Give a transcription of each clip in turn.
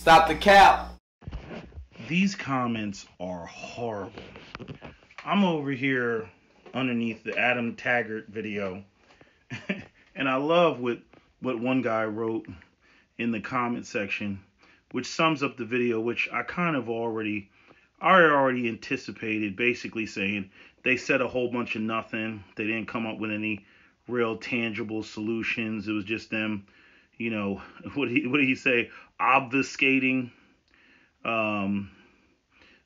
Stop the cap. These comments are horrible. I'm over here underneath the Adam Taggart video, and I love what what one guy wrote in the comment section, which sums up the video, which I kind of already I already anticipated, basically saying they said a whole bunch of nothing. They didn't come up with any real tangible solutions. It was just them, you know, what did he, what say? Obfuscating, um,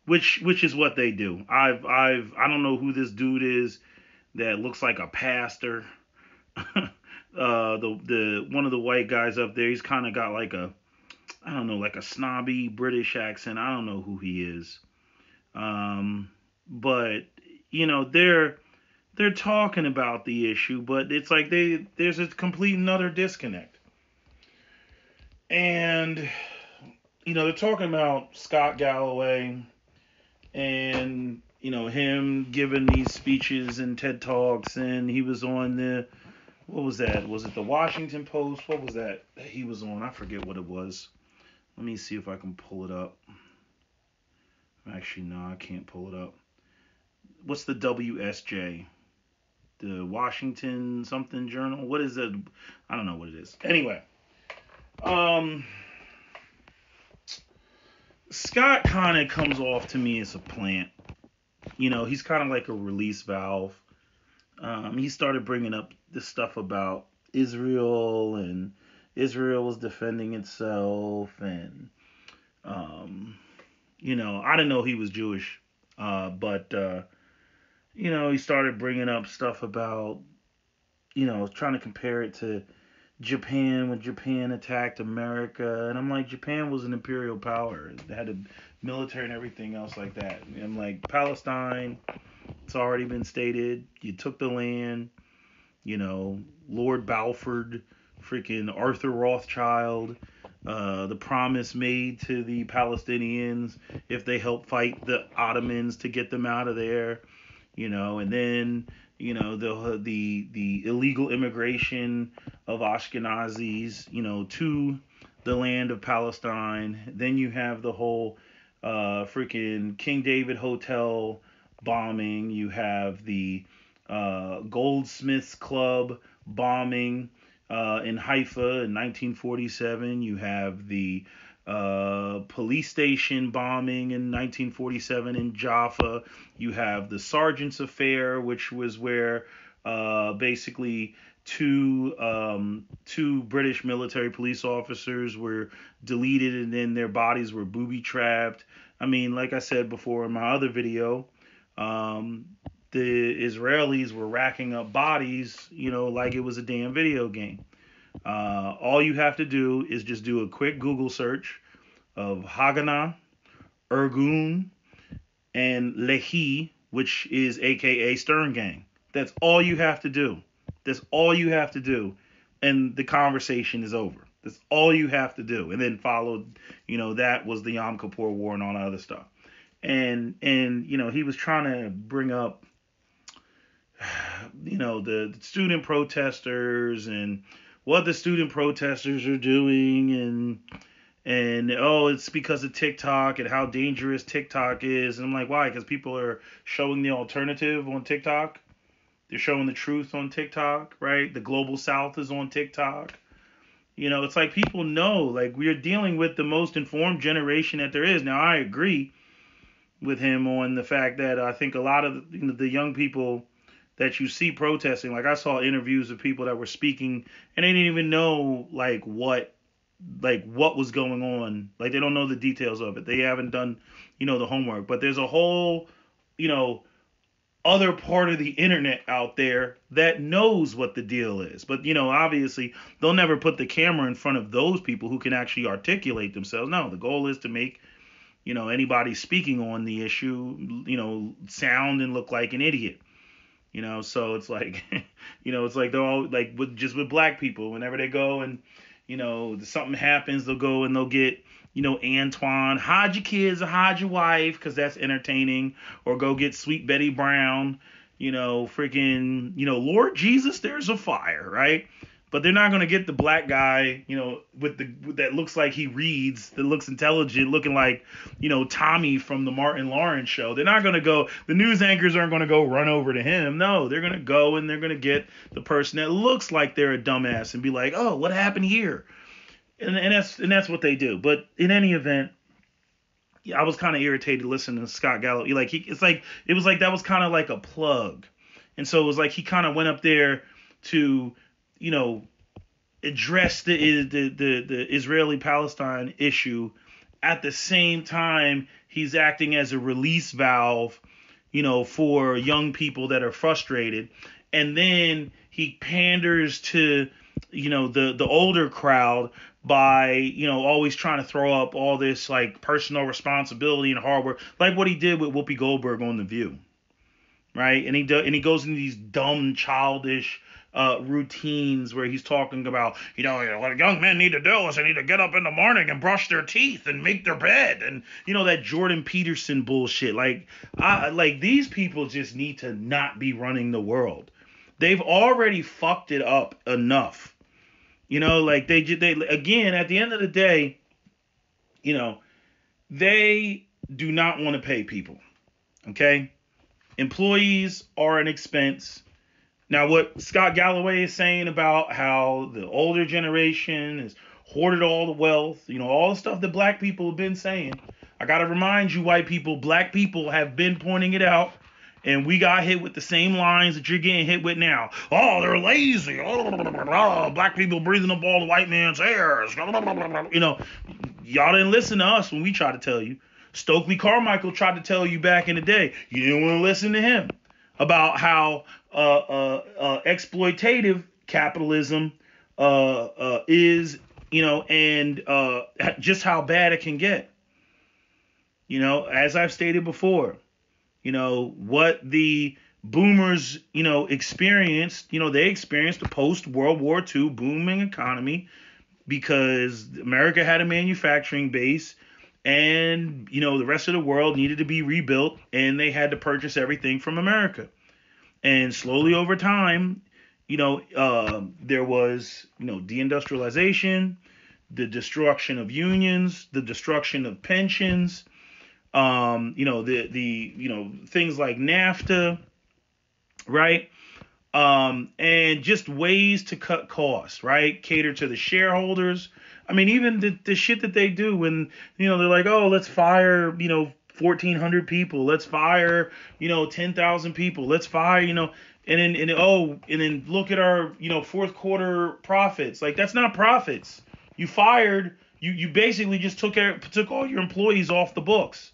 which which is what they do. I've I've I don't know who this dude is that looks like a pastor. uh, the the one of the white guys up there, he's kind of got like a I don't know, like a snobby British accent. I don't know who he is. Um, but you know, they're they're talking about the issue, but it's like they there's a complete another disconnect. And you know, they're talking about Scott Galloway and you know him giving these speeches and TED Talks and he was on the what was that? Was it the Washington Post? What was that that he was on? I forget what it was. Let me see if I can pull it up. Actually, no, I can't pull it up. What's the WSJ? The Washington something Journal? What is it? I don't know what it is. Anyway, um, Scott kind of comes off to me as a plant. You know, he's kind of like a release valve. Um, he started bringing up this stuff about Israel and Israel was defending itself and um, you know, I didn't know he was Jewish, uh, but uh, you know, he started bringing up stuff about, you know, trying to compare it to Japan when Japan attacked America, and I'm like, Japan was an imperial power. They had a military and everything else like that. And I'm like, Palestine, it's already been stated. You took the land. You know, Lord Balfour, freaking Arthur Rothschild uh, the promise made to the Palestinians if they help fight the Ottomans to get them out of there, you know, and then you know the the the illegal immigration of Ashkenazis, you know, to the land of Palestine. Then you have the whole uh, freaking King David Hotel bombing. You have the uh, Goldsmiths Club bombing uh, in Haifa in 1947. You have the uh, police station bombing in 1947 in Jaffa. You have the Sergeant's Affair, which was where uh, basically two um, two British military police officers were deleted and then their bodies were booby trapped. I mean, like I said before in my other video, um, the Israelis were racking up bodies, you know, like it was a damn video game. Uh, all you have to do is just do a quick Google search of Haganah, Irgun, and Lehi, which is AKA Stern Gang. That's all you have to do. That's all you have to do, and the conversation is over. That's all you have to do, and then followed, you know, that was the Yom Kippur War and all that other stuff. And and you know he was trying to bring up you know the student protesters and what the student protesters are doing. And and oh it's because of TikTok and how dangerous TikTok is. And I'm like why? Because people are showing the alternative on TikTok they're showing the truth on TikTok right the global south is on TikTok you know it's like people know like we're dealing with the most informed generation that there is now I agree with him on the fact that I think a lot of the, you know, the young people that you see protesting. Like I saw interviews of people that were speaking and they didn't even know like what like what was going on. Like they don't know the details of it. They haven't done, you know, the homework. But there's a whole, you know, other part of the internet out there that knows what the deal is. But you know, obviously, they'll never put the camera in front of those people who can actually articulate themselves. No, the goal is to make you know anybody speaking on the issue, you know, sound and look like an idiot you know so it's like you know it's like they're all like with just with black people whenever they go and you know something happens they'll go and they'll get you know Antoine hide your kids or hide your wife because that's entertaining or go get sweet Betty Brown you know freaking you know Lord Jesus there's a fire right but they're not gonna get the black guy, you know, with the that looks like he reads, that looks intelligent, looking like, you know, Tommy from the Martin Lawrence show. They're not gonna go. The news anchors aren't gonna go run over to him. No, they're gonna go and they're gonna get the person that looks like they're a dumbass and be like, oh, what happened here? And, and that's and that's what they do. But in any event, I was kind of irritated listening to Scott Galloway. Like he, it's like it was like that was kind of like a plug, and so it was like he kind of went up there to you know, address the the the, the Israeli Palestine issue at the same time he's acting as a release valve, you know, for young people that are frustrated, and then he panders to you know the the older crowd by you know always trying to throw up all this like personal responsibility and hard work like what he did with Whoopi Goldberg on The View right and he do, and he goes into these dumb childish uh, routines where he's talking about, you know, what young men need to do is they need to get up in the morning and brush their teeth and make their bed, and you know that Jordan Peterson bullshit. Like, I like these people just need to not be running the world. They've already fucked it up enough. You know, like they they again at the end of the day, you know, they do not want to pay people. Okay? Employees are an expense now, what Scott Galloway is saying about how the older generation has hoarded all the wealth, you know, all the stuff that black people have been saying. I got to remind you, white people, black people have been pointing it out. And we got hit with the same lines that you're getting hit with now. Oh, they're lazy. Oh, black people breathing up all the white man's hairs. You know, y'all didn't listen to us when we tried to tell you. Stokely Carmichael tried to tell you back in the day. You didn't want to listen to him about how uh, uh, uh, exploitative capitalism uh, is, you know, and just how bad it can get. You know, as I've stated before, you know, what the boomers, you know, experienced, you know, they experienced a post World War II booming economy because America had a manufacturing base and, you know, the rest of the world needed to be rebuilt and they had to purchase everything from America. And slowly over time, you know, uh, there was, you know, deindustrialization, the destruction of unions, the destruction of pensions, um, you know, the the you know things like NAFTA, right? Um, and just ways to cut costs, right? Cater to the shareholders. I mean, even the, the shit that they do when you know they're like, oh, let's fire, you know, 1,400 people. Let's fire, you know, 10,000 people. Let's fire, you know, and then and oh, and then look at our, you know, fourth quarter profits. Like that's not profits. You fired. You you basically just took took all your employees off the books.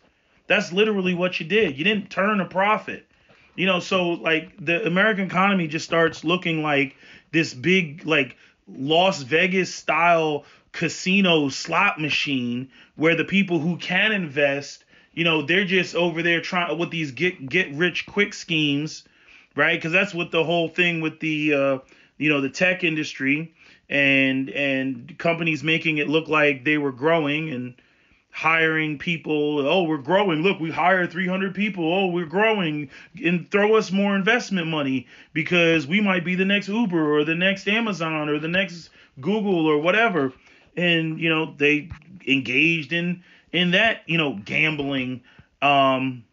That's literally what you did. You didn't turn a profit. You know, so like the American economy just starts looking like this big like Las Vegas style casino slot machine where the people who can invest you know, they're just over there trying with these get get rich quick schemes, right? Because that's what the whole thing with the uh, you know the tech industry and and companies making it look like they were growing and hiring people. Oh, we're growing. Look, we hired 300 people. Oh, we're growing and throw us more investment money because we might be the next Uber or the next Amazon or the next Google or whatever. And you know, they engaged in in that, you know, gambling. Um,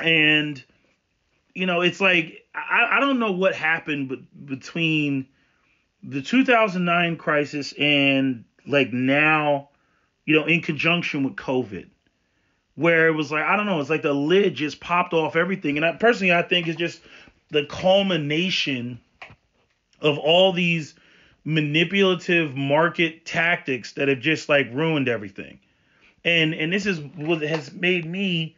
and, you know, it's like, I, I don't know what happened but between the 2009 crisis and like now, you know, in conjunction with COVID, where it was like, I don't know, it's like the lid just popped off everything. And I personally, I think it's just the culmination of all these manipulative market tactics that have just like ruined everything and and this is what has made me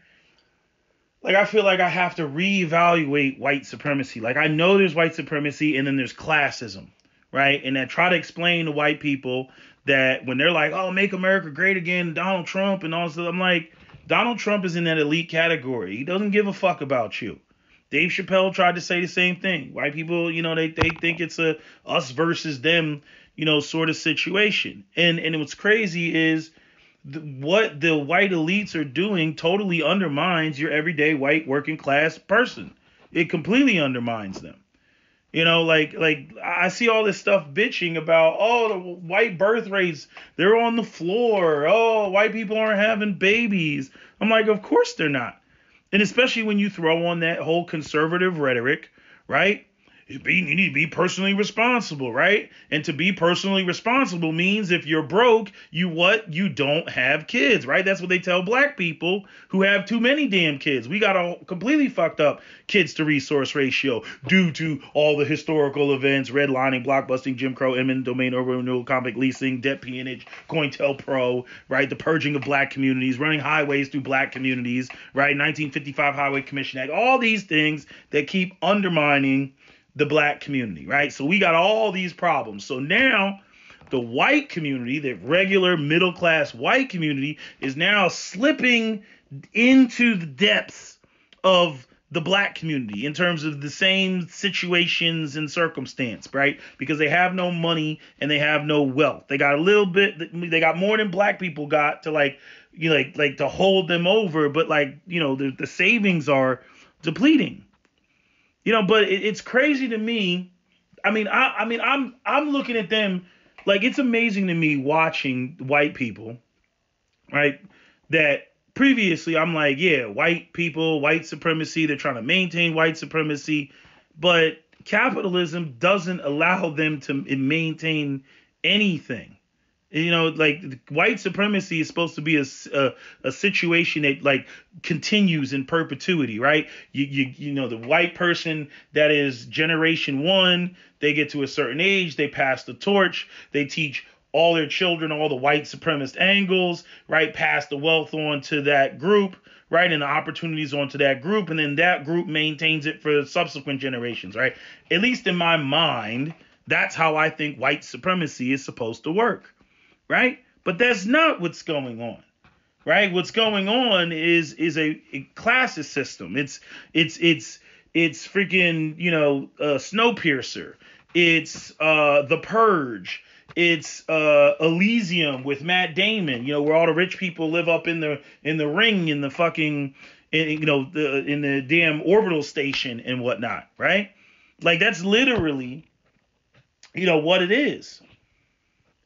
like I feel like I have to reevaluate white supremacy. Like I know there's white supremacy and then there's classism, right? And I try to explain to white people that when they're like, "Oh, make America great again," Donald Trump and all this, I'm like, Donald Trump is in that elite category. He doesn't give a fuck about you. Dave Chappelle tried to say the same thing. White people, you know, they they think it's a us versus them, you know, sort of situation. And and what's crazy is what the white elites are doing totally undermines your everyday white working class person. It completely undermines them. You know, like like I see all this stuff bitching about oh the white birth rates they're on the floor. Oh, white people aren't having babies. I'm like, of course they're not. And especially when you throw on that whole conservative rhetoric, right? You need to be personally responsible, right? And to be personally responsible means if you're broke, you what? You don't have kids, right? That's what they tell black people who have too many damn kids. We got a completely fucked up kids to resource ratio due to all the historical events, redlining, blockbusting, Jim Crow, eminent domain, urban renewal, convict leasing, debt peonage, COINTELPRO, right? The purging of black communities, running highways through black communities, right? 1955 Highway Commission Act, all these things that keep undermining the black community, right? So we got all these problems. So now the white community, the regular middle class white community, is now slipping into the depths of the black community in terms of the same situations and circumstance, right? Because they have no money and they have no wealth. They got a little bit, they got more than black people got to like, you know, like like to hold them over, but like you know the the savings are depleting, you know, but it, it's crazy to me. I mean, I, I mean, I'm I'm looking at them like it's amazing to me watching white people, right? That previously I'm like, yeah, white people, white supremacy, they're trying to maintain white supremacy, but capitalism doesn't allow them to maintain anything you know like white supremacy is supposed to be a, a, a, situation that like continues in perpetuity right? You, you you know the white person that is generation one they get to a certain age they pass the torch they teach all their children all the white supremacist angles right? Pass the wealth on to that group right? And the opportunities onto that group and then that group maintains it for subsequent generations right? At least in my mind that's how i think white supremacy is supposed to work right? But that's not what's going on, right? What's going on is is a, a classist system. It's it's it's it's freaking you know uh, Snowpiercer. It's uh, The Purge. It's uh, Elysium with Matt Damon. You know where all the rich people live up in the in the ring in the fucking in, you know the in the damn orbital station and whatnot, right? Like that's literally you know what it is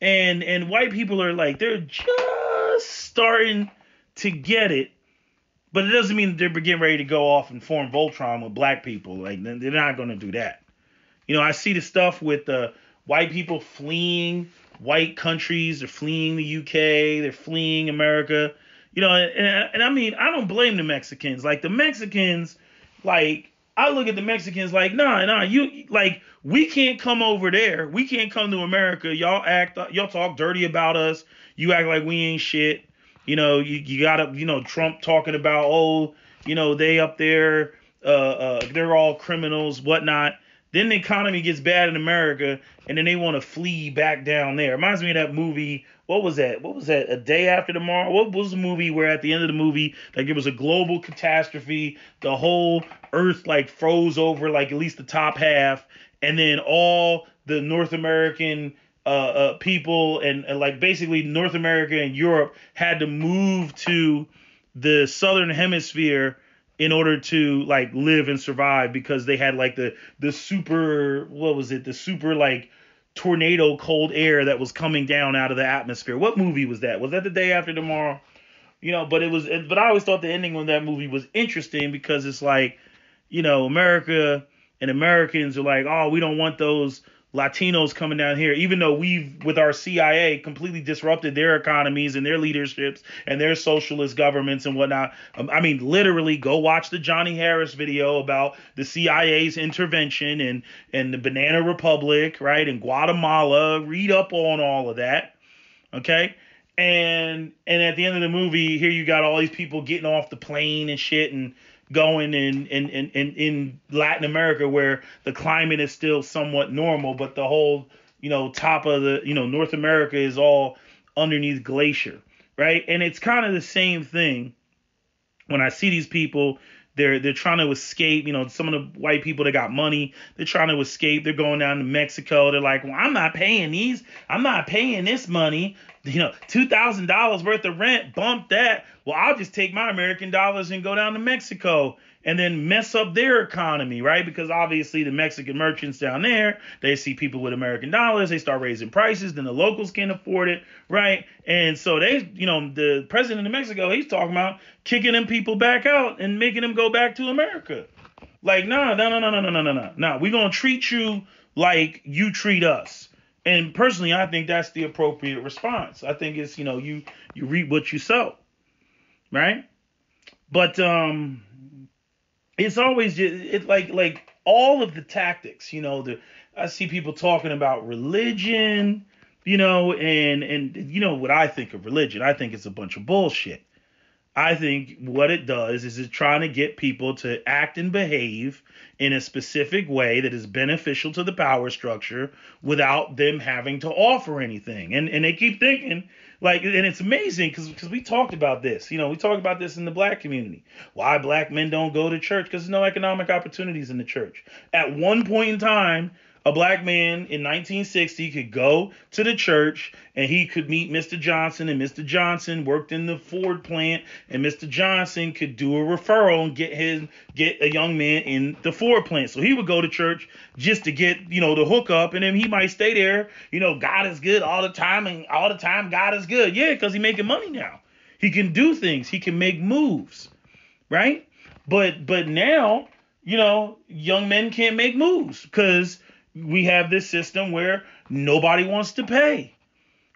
and and white people are like they're just starting to get it but it doesn't mean they're getting ready to go off and form Voltron with black people. Like they're not going to do that. You know, I see the stuff with the white people fleeing white countries. They're fleeing the UK. They're fleeing America. You know, and, and I mean, I don't blame the Mexicans. Like the Mexicans, like I look at the Mexicans like, nah, nah, you like we can't come over there. We can't come to America. Y'all act, y'all talk dirty about us. You act like we ain't shit. You know, you, you gotta, you know, Trump talking about, oh, you know, they up there, uh, uh, they're all criminals, whatnot. Then the economy gets bad in America, and then they want to flee back down there. Reminds me of that movie. What was that? What was that? A Day After Tomorrow. What was the movie where at the end of the movie, like it was a global catastrophe, the whole Earth like froze over, like at least the top half, and then all the North American uh, uh, people and, and like basically North America and Europe had to move to the southern hemisphere in order to like live and survive because they had like the the super what was it the super like tornado cold air that was coming down out of the atmosphere. What movie was that? Was that the day after tomorrow? You know, but it was but I always thought the ending of that movie was interesting because it's like, you know, America and Americans are like, "Oh, we don't want those Latinos coming down here, even though we've, with our CIA, completely disrupted their economies and their leaderships and their socialist governments and whatnot. Um, I mean, literally, go watch the Johnny Harris video about the CIA's intervention and and the Banana Republic, right, and Guatemala. Read up on all of that, okay? And and at the end of the movie, here you got all these people getting off the plane and shit and going in, in, in, in, in Latin America where the climate is still somewhat normal, but the whole, you know, top of the, you know, North America is all underneath glacier, right? And it's kind of the same thing when I see these people they're they're trying to escape. You know, some of the white people that got money, they're trying to escape. They're going down to Mexico. They're like, well, I'm not paying these. I'm not paying this money you know, two thousand dollars worth of rent, bump that. Well, I'll just take my American dollars and go down to Mexico and then mess up their economy, right? Because obviously the Mexican merchants down there, they see people with American dollars, they start raising prices, then the locals can't afford it, right? And so they, you know, the president of Mexico, he's talking about kicking them people back out and making them go back to America. Like, no, no, no, no, no, no, no, no, no. We're gonna treat you like you treat us. And personally, I think that's the appropriate response. I think it's, you know, you you reap what you sow. Right? But um it's always just it's like like all of the tactics, you know, the I see people talking about religion, you know, and and you know what I think of religion. I think it's a bunch of bullshit. I think what it does is it's trying to get people to act and behave in a specific way that is beneficial to the power structure without them having to offer anything. And and they keep thinking like, and it's amazing because because we talked about this. You know, we talked about this in the black community. Why black men don't go to church because there's no economic opportunities in the church. At one point in time, a black man in 1960 could go to the church and he could meet Mr. Johnson, and Mr. Johnson worked in the Ford plant, and Mr. Johnson could do a referral and get his get a young man in the Ford plant. So he would go to church just to get you know the hookup, and then he might stay there. You know, God is good all the time, and all the time God is good. Yeah, because he making money now. He can do things. He can make moves, right? But but now you know young men can't make moves because we have this system where nobody wants to pay,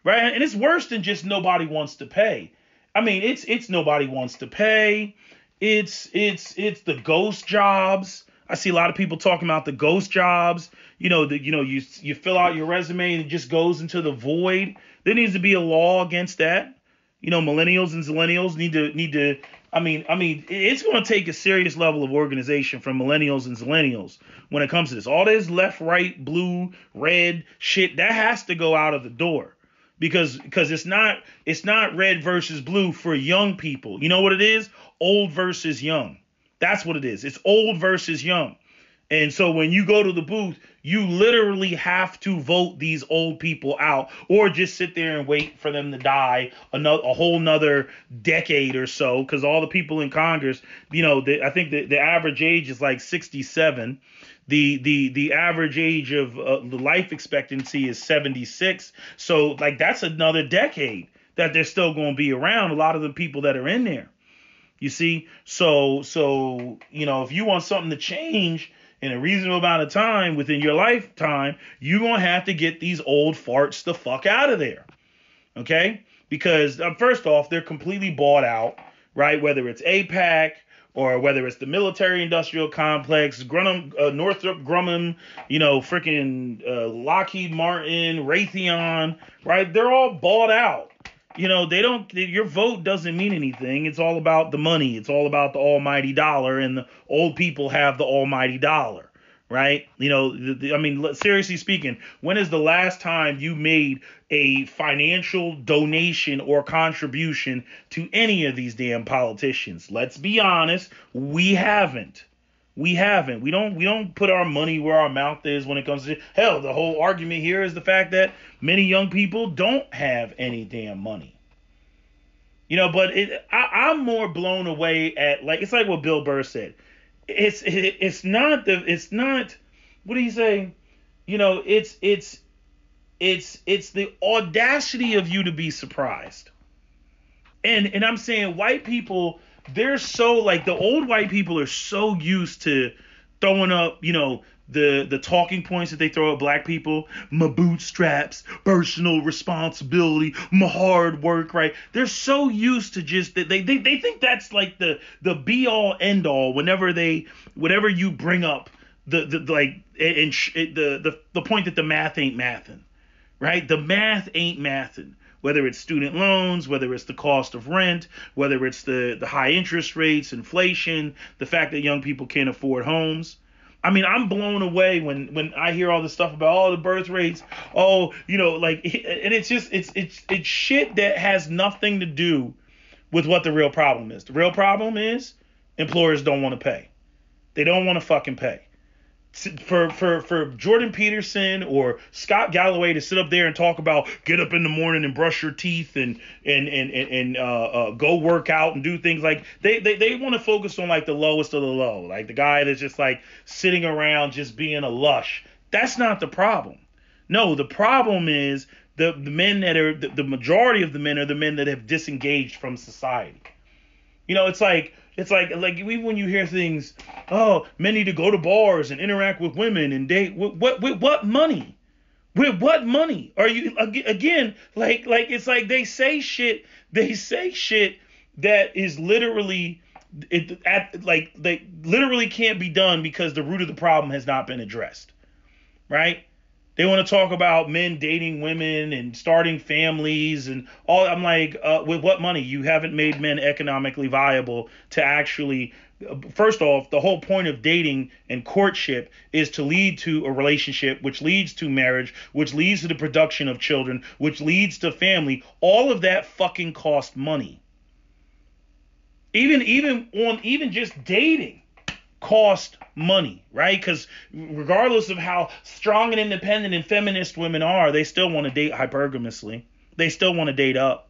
right? And it's worse than just nobody wants to pay. I mean, it's it's nobody wants to pay. It's it's it's the ghost jobs. I see a lot of people talking about the ghost jobs. You know, that you know you you fill out your resume and it just goes into the void. There needs to be a law against that. You know, millennials and zillennials need to need to I mean, I mean, it's going to take a serious level of organization from millennials and zillennials when it comes to this. All this left, right, blue, red shit that has to go out of the door because because it's not it's not red versus blue for young people. You know what it is? Old versus young. That's what it is. It's old versus young. And so when you go to the booth, you literally have to vote these old people out or just sit there and wait for them to die another a whole nother decade or so. Because all the people in Congress, you know, the, I think the, the average age is like 67 the the the average age of uh, the life expectancy is 76 so like that's another decade that they're still going to be around a lot of the people that are in there. You see? So so you know if you want something to change in a reasonable amount of time within your lifetime, you're going to have to get these old farts the fuck out of there. Okay? Because uh, first off, they're completely bought out, right? Whether it's AIPAC or whether it's the military industrial complex, Grumman, uh, Northrop Grumman, you know, freaking uh, Lockheed Martin, Raytheon, right? They're all bought out you know they don't your vote doesn't mean anything. It's all about the money. It's all about the almighty dollar and the old people have the almighty dollar right? You know the, the, i mean seriously speaking when is the last time you made a financial donation or contribution to any of these damn politicians? Let's be honest we haven't we haven't. We don't we don't put our money where our mouth is when it comes to hell. The whole argument here is the fact that many young people don't have any damn money. You know, but it, I, I'm more blown away at like it's like what Bill Burr said. It's it, it's not the it's not what do you say? You know, it's it's it's it's the audacity of you to be surprised. And and I'm saying white people they're so like the old white people are so used to throwing up, you know, the the talking points that they throw at black people, my bootstraps, personal responsibility, my hard work, right? They're so used to just that they they they think that's like the the be all end all whenever they whenever you bring up the the like and the the the point that the math ain't mathing, right? The math ain't mathing whether it's student loans, whether it's the cost of rent, whether it's the, the high interest rates, inflation, the fact that young people can't afford homes. I mean, I'm blown away when when I hear all this stuff about all the birth rates. Oh, you know, like, and it's just it's it's it's shit that has nothing to do with what the real problem is. The real problem is employers don't want to pay. They don't want to fucking pay. For for for Jordan Peterson or Scott Galloway to sit up there and talk about get up in the morning and brush your teeth and and and and, and uh, uh, go work out and do things like they they, they want to focus on like the lowest of the low, like the guy that's just like sitting around just being a lush. That's not the problem. No, the problem is the the men that are the, the majority of the men are the men that have disengaged from society. You know, it's like it's like like even when you hear things, oh, men need to go to bars and interact with women and date. With what with what money? With what money are you again? Like like it's like they say shit. They say shit that is literally it at like they literally can't be done because the root of the problem has not been addressed. Right? They want to talk about men dating women and starting families and all. I'm like, uh, with what money? You haven't made men economically viable to actually. First off, the whole point of dating and courtship is to lead to a relationship, which leads to marriage, which leads to the production of children, which leads to family. All of that fucking cost money. Even even on even just dating cost money, right? Because regardless of how strong and independent and feminist women are, they still want to date hypergamously. They still want to date up.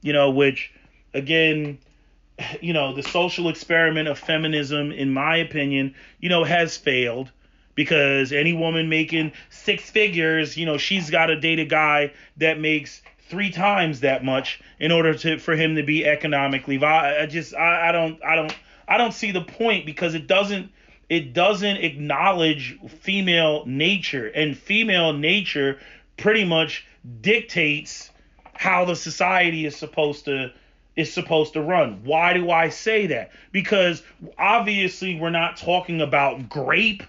You know, which again, you know, the social experiment of feminism, in my opinion, you know, has failed because any woman making six figures, you know, she's got to date a guy that makes three times that much in order to for him to be economically viable. I just I, I don't I don't I don't see the point because it doesn't it doesn't acknowledge female nature and female nature pretty much dictates how the society is supposed to is supposed to run. Why do I say that? Because obviously we're not talking about grape,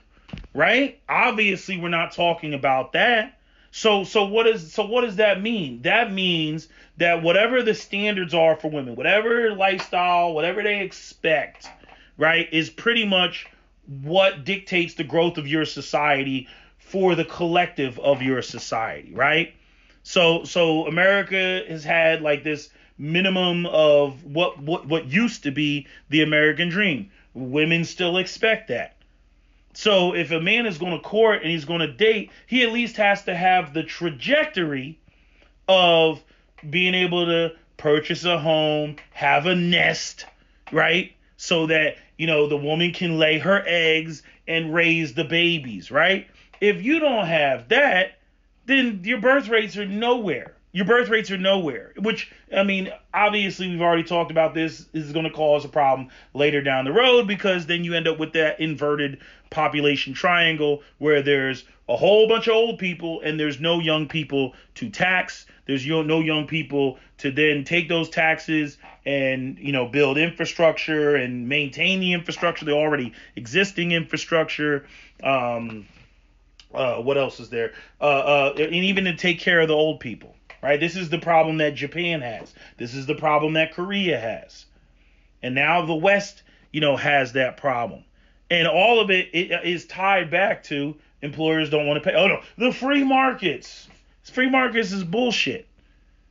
right? Obviously we're not talking about that. So so what is so what does that mean? That means that whatever the standards are for women, whatever lifestyle, whatever they expect, right, is pretty much what dictates the growth of your society for the collective of your society, right? So so America has had like this minimum of what what what used to be the American dream. Women still expect that. So if a man is going to court and he's going to date, he at least has to have the trajectory of being able to purchase a home, have a nest, right? So that, you know, the woman can lay her eggs and raise the babies, right? If you don't have that, then your birth rates are nowhere your birth rates are nowhere. Which I mean, obviously we've already talked about this. this is going to cause a problem later down the road because then you end up with that inverted population triangle where there's a whole bunch of old people and there's no young people to tax. There's no young people to then take those taxes and you know build infrastructure and maintain the infrastructure, the already existing infrastructure. Um, uh, what else is there? Uh, uh, and even to take care of the old people right? This is the problem that Japan has. This is the problem that Korea has. And now the West, you know, has that problem. And all of it is tied back to employers don't want to pay. Oh no, the free markets. Free markets is bullshit.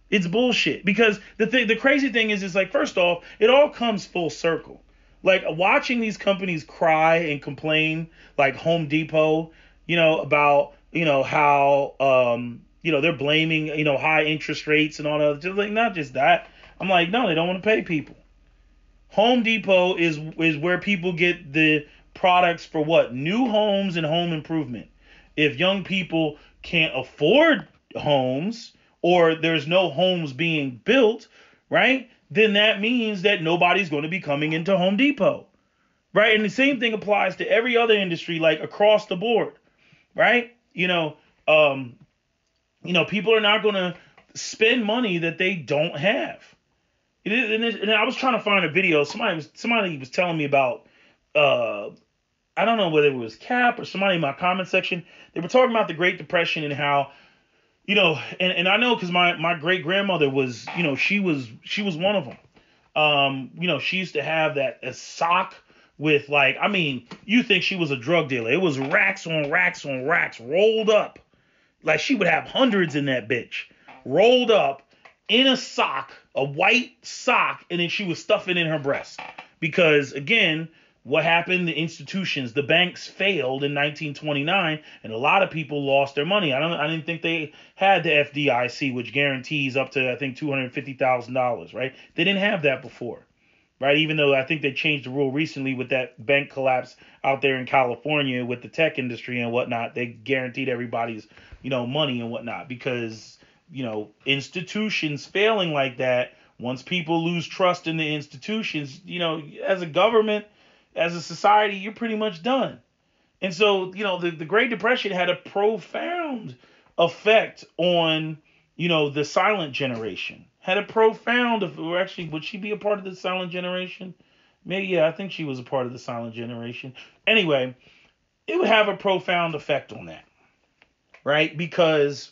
It's bullshit because the thing, the crazy thing is, is like first off, it all comes full circle. Like watching these companies cry and complain, like Home Depot, you know, about you know how um, you know, they're blaming, you know, high interest rates and all that. Just like not just that. I'm like, no, they don't want to pay people. Home Depot is is where people get the products for what? New homes and home improvement. If young people can't afford homes or there's no homes being built, right? Then that means that nobody's going to be coming into Home Depot. Right? And the same thing applies to every other industry like across the board. Right? You know, um you know, people are not going to spend money that they don't have. And, and I was trying to find a video. Somebody was somebody was telling me about. Uh, I don't know whether it was Cap or somebody in my comment section. They were talking about the Great Depression and how, you know, and, and I know because my my great grandmother was, you know, she was she was one of them. Um, you know, she used to have that a sock with like, I mean, you think she was a drug dealer? It was racks on racks on racks rolled up like she would have hundreds in that bitch rolled up in a sock, a white sock, and then she was stuffing in her breast. Because again, what happened? The institutions, the banks failed in 1929, and a lot of people lost their money. I don't, I didn't think they had the FDIC, which guarantees up to I think two hundred fifty thousand dollars. Right? They didn't have that before, right? Even though I think they changed the rule recently with that bank collapse out there in California with the tech industry and whatnot. They guaranteed everybody's, you know, money and whatnot because you know institutions failing like that. Once people lose trust in the institutions, you know, as a government as a society, you're pretty much done. And so, you know, the, the Great Depression had a profound effect on, you know, the silent generation. Had a profound, or actually, would she be a part of the silent generation? Maybe, yeah, I think she was a part of the silent generation. Anyway, it would have a profound effect on that, right? Because,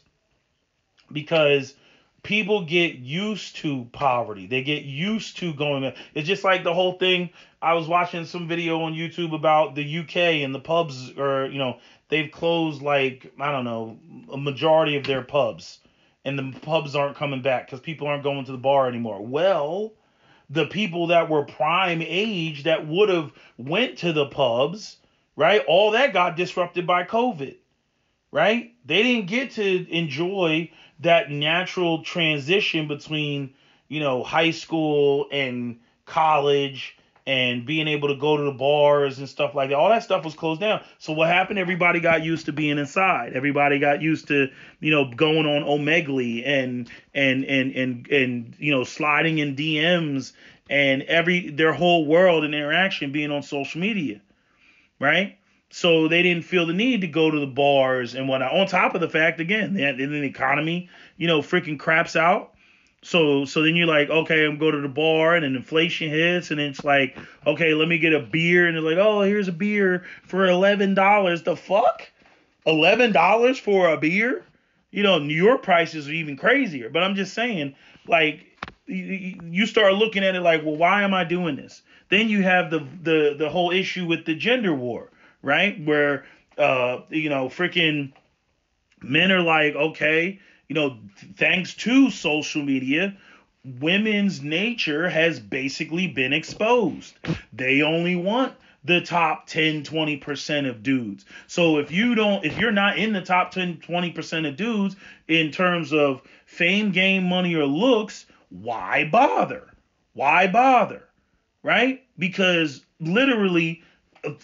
because people get used to poverty. They get used to going. It's just like the whole thing. I was watching some video on YouTube about the UK and the pubs, or you know, they've closed like I don't know a majority of their pubs, and the pubs aren't coming back because people aren't going to the bar anymore. Well, the people that were prime age that would have went to the pubs, right? All that got disrupted by COVID, right? They didn't get to enjoy that natural transition between you know high school and college and being able to go to the bars and stuff like that. All that stuff was closed down. So what happened? Everybody got used to being inside. Everybody got used to, you know, going on Omegle and and and and and you know, sliding in DMs and every their whole world and interaction being on social media. Right? So they didn't feel the need to go to the bars and whatnot. On top of the fact, again, then the economy, you know, freaking craps out. So so then you're like, okay, I'm going to the bar and then inflation hits and it's like, okay, let me get a beer and they're like, oh, here's a beer for eleven dollars. The fuck? Eleven dollars for a beer? You know, New York prices are even crazier. But I'm just saying, like, you start looking at it like, well, why am I doing this? Then you have the the the whole issue with the gender war right? Where uh, you know, freaking men are like, okay, you know, thanks to social media, women's nature has basically been exposed. They only want the top 10 20% of dudes. So if you don't if you're not in the top 10 20% of dudes in terms of fame, game, money or looks, why bother? Why bother? Right? Because literally uh,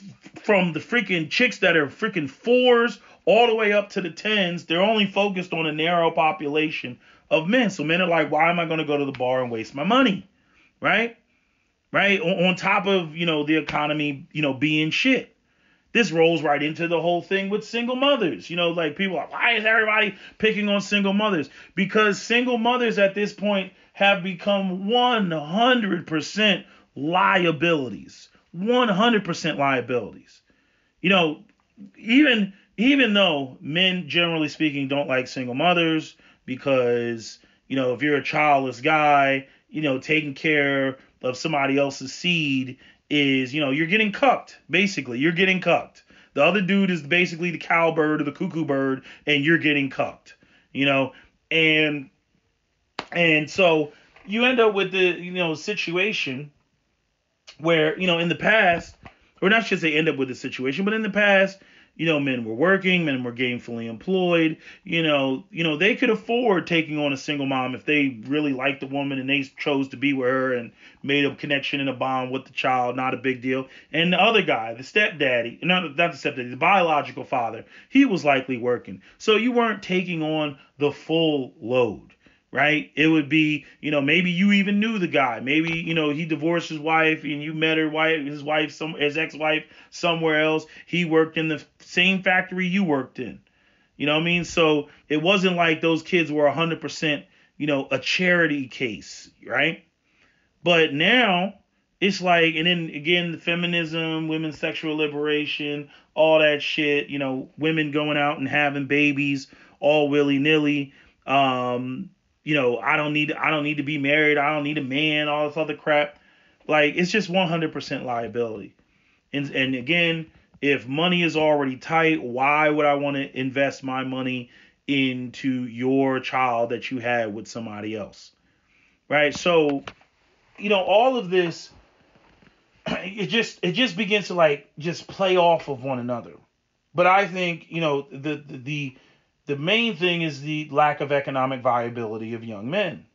from the freaking chicks that are freaking fours all the way up to the tens, they're only focused on a narrow population of men. So men are like, why am I going to go to the bar and waste my money? Right? Right? On, on top of, you know, the economy, you know, being shit. This rolls right into the whole thing with single mothers. You know, like people are, why is everybody picking on single mothers? Because single mothers at this point have become 100% liabilities 100% liabilities. You know, even even though men generally speaking don't like single mothers because you know if you're a childless guy, you know taking care of somebody else's seed is you know you're getting cucked basically you're getting cucked. The other dude is basically the cowbird or the cuckoo bird, and you're getting cucked. You know, and and so you end up with the you know situation where you know in the past, or not should say end up with a situation, but in the past, you know, men were working, men were gainfully employed. You know, you know they could afford taking on a single mom if they really liked the woman and they chose to be with her and made a connection and a bond with the child. Not a big deal. And the other guy, the stepdaddy, not not the stepdaddy, the biological father, he was likely working. So you weren't taking on the full load right? It would be, you know, maybe you even knew the guy. Maybe, you know, he divorced his wife and you met her wife, his wife, some his ex-wife somewhere else. He worked in the same factory you worked in. You know what I mean? So it wasn't like those kids were 100%, you know, a charity case, right? But now it's like, and then again, the feminism, women's sexual liberation, all that shit, you know, women going out and having babies all willy nilly. Um, you know, I don't need I don't need to be married, I don't need a man, all this other crap. Like it's just 100% liability. And and again, if money is already tight, why would I want to invest my money into your child that you had with somebody else? Right? So, you know, all of this it just it just begins to like just play off of one another. But I think you know the the the, the main thing is the lack of economic viability of young men.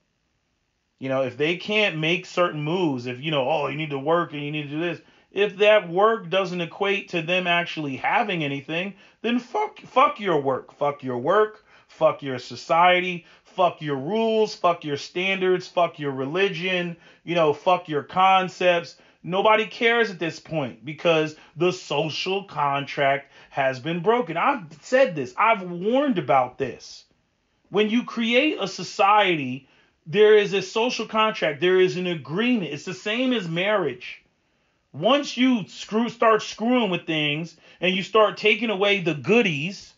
You know, if they can't make certain moves, if you know, oh, you need to work and you need to do this, if that work doesn't equate to them actually having anything, then fuck fuck your work. Fuck your work, fuck your society, fuck your rules, fuck your standards, fuck your religion, you know, fuck your concepts. Nobody cares at this point because the social contract has been broken. I've said this, I've warned about this. When you create a society there is a social contract, there is an agreement. It's the same as marriage. Once you screw start screwing with things and you start taking away the goodies,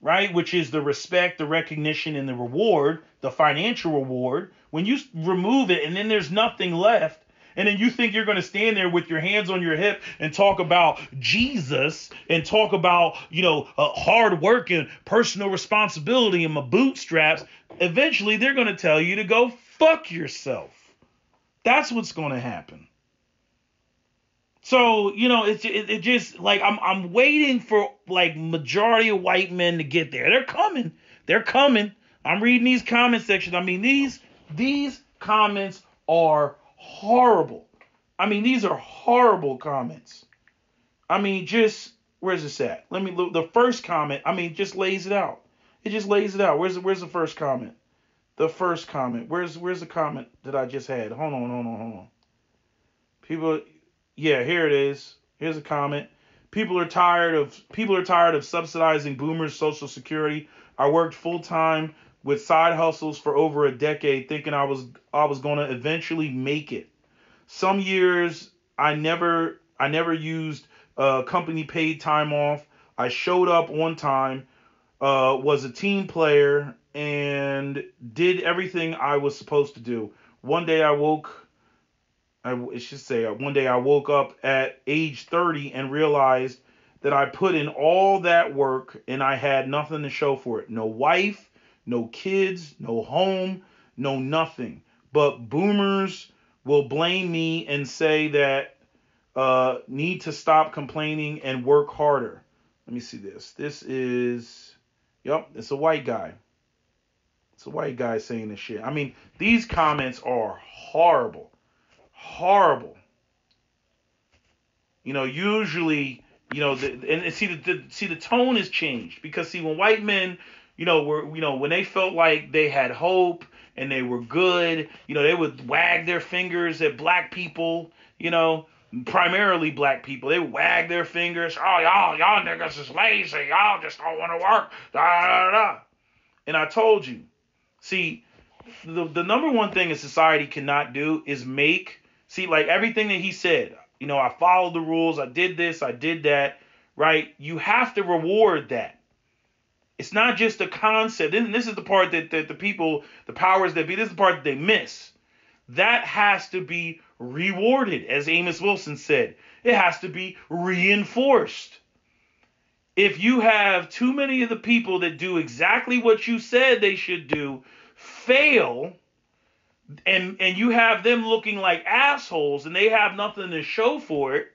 right, which is the respect, the recognition and the reward, the financial reward, when you remove it and then there's nothing left, and then you think you're going to stand there with your hands on your hip and talk about Jesus and talk about, you know, uh, hard work and personal responsibility and my bootstraps, eventually they're going to tell you to go fuck yourself. That's what's going to happen. So you know, it's it, it, just like I'm I'm waiting for like majority of white men to get there. They're coming. They're coming. I'm reading these comment sections. I mean these these comments are horrible. I mean, these are horrible comments. I mean, just where's this at? Let me look. The first comment, I mean, just lays it out. It just lays it out. Where's the, where's the first comment? The first comment. Where's where's the comment that I just had? Hold on, hold on, hold on. People, yeah, here it is. Here's a comment. People are tired of people are tired of subsidizing boomers' social security. I worked full time with side hustles for over a decade thinking I was I was going to eventually make it. Some years I never I never used uh, company paid time off. I showed up on time, uh, was a team player, and did everything I was supposed to do. One day I woke, I should say, uh, one day I woke up at age 30 and realized that I put in all that work and I had nothing to show for it. No wife, no kids, no home, no nothing. But boomers will blame me and say that uh, need to stop complaining and work harder. Let me see this. This is, yep, it's a white guy. It's a white guy saying this shit. I mean, these comments are horrible. Horrible. You know, usually, you know, the, and see the, the see the tone has changed because see when white men you know, were you know when they felt like they had hope and they were good, you know, they would wag their fingers at black people, you know, primarily black people. They wag their fingers, oh y'all, y'all niggas is lazy, y'all just don't want to work, da da da. And I told you, see, the the number one thing a society cannot do is make see like everything that he said. You know, I followed the rules, I did this, I did that, right? You have to reward that. It's not just a concept. And this is the part that, that the people, the powers that be, this is the part that they miss. That has to be rewarded, as Amos Wilson said. It has to be reinforced. If you have too many of the people that do exactly what you said they should do fail, and and you have them looking like assholes and they have nothing to show for it,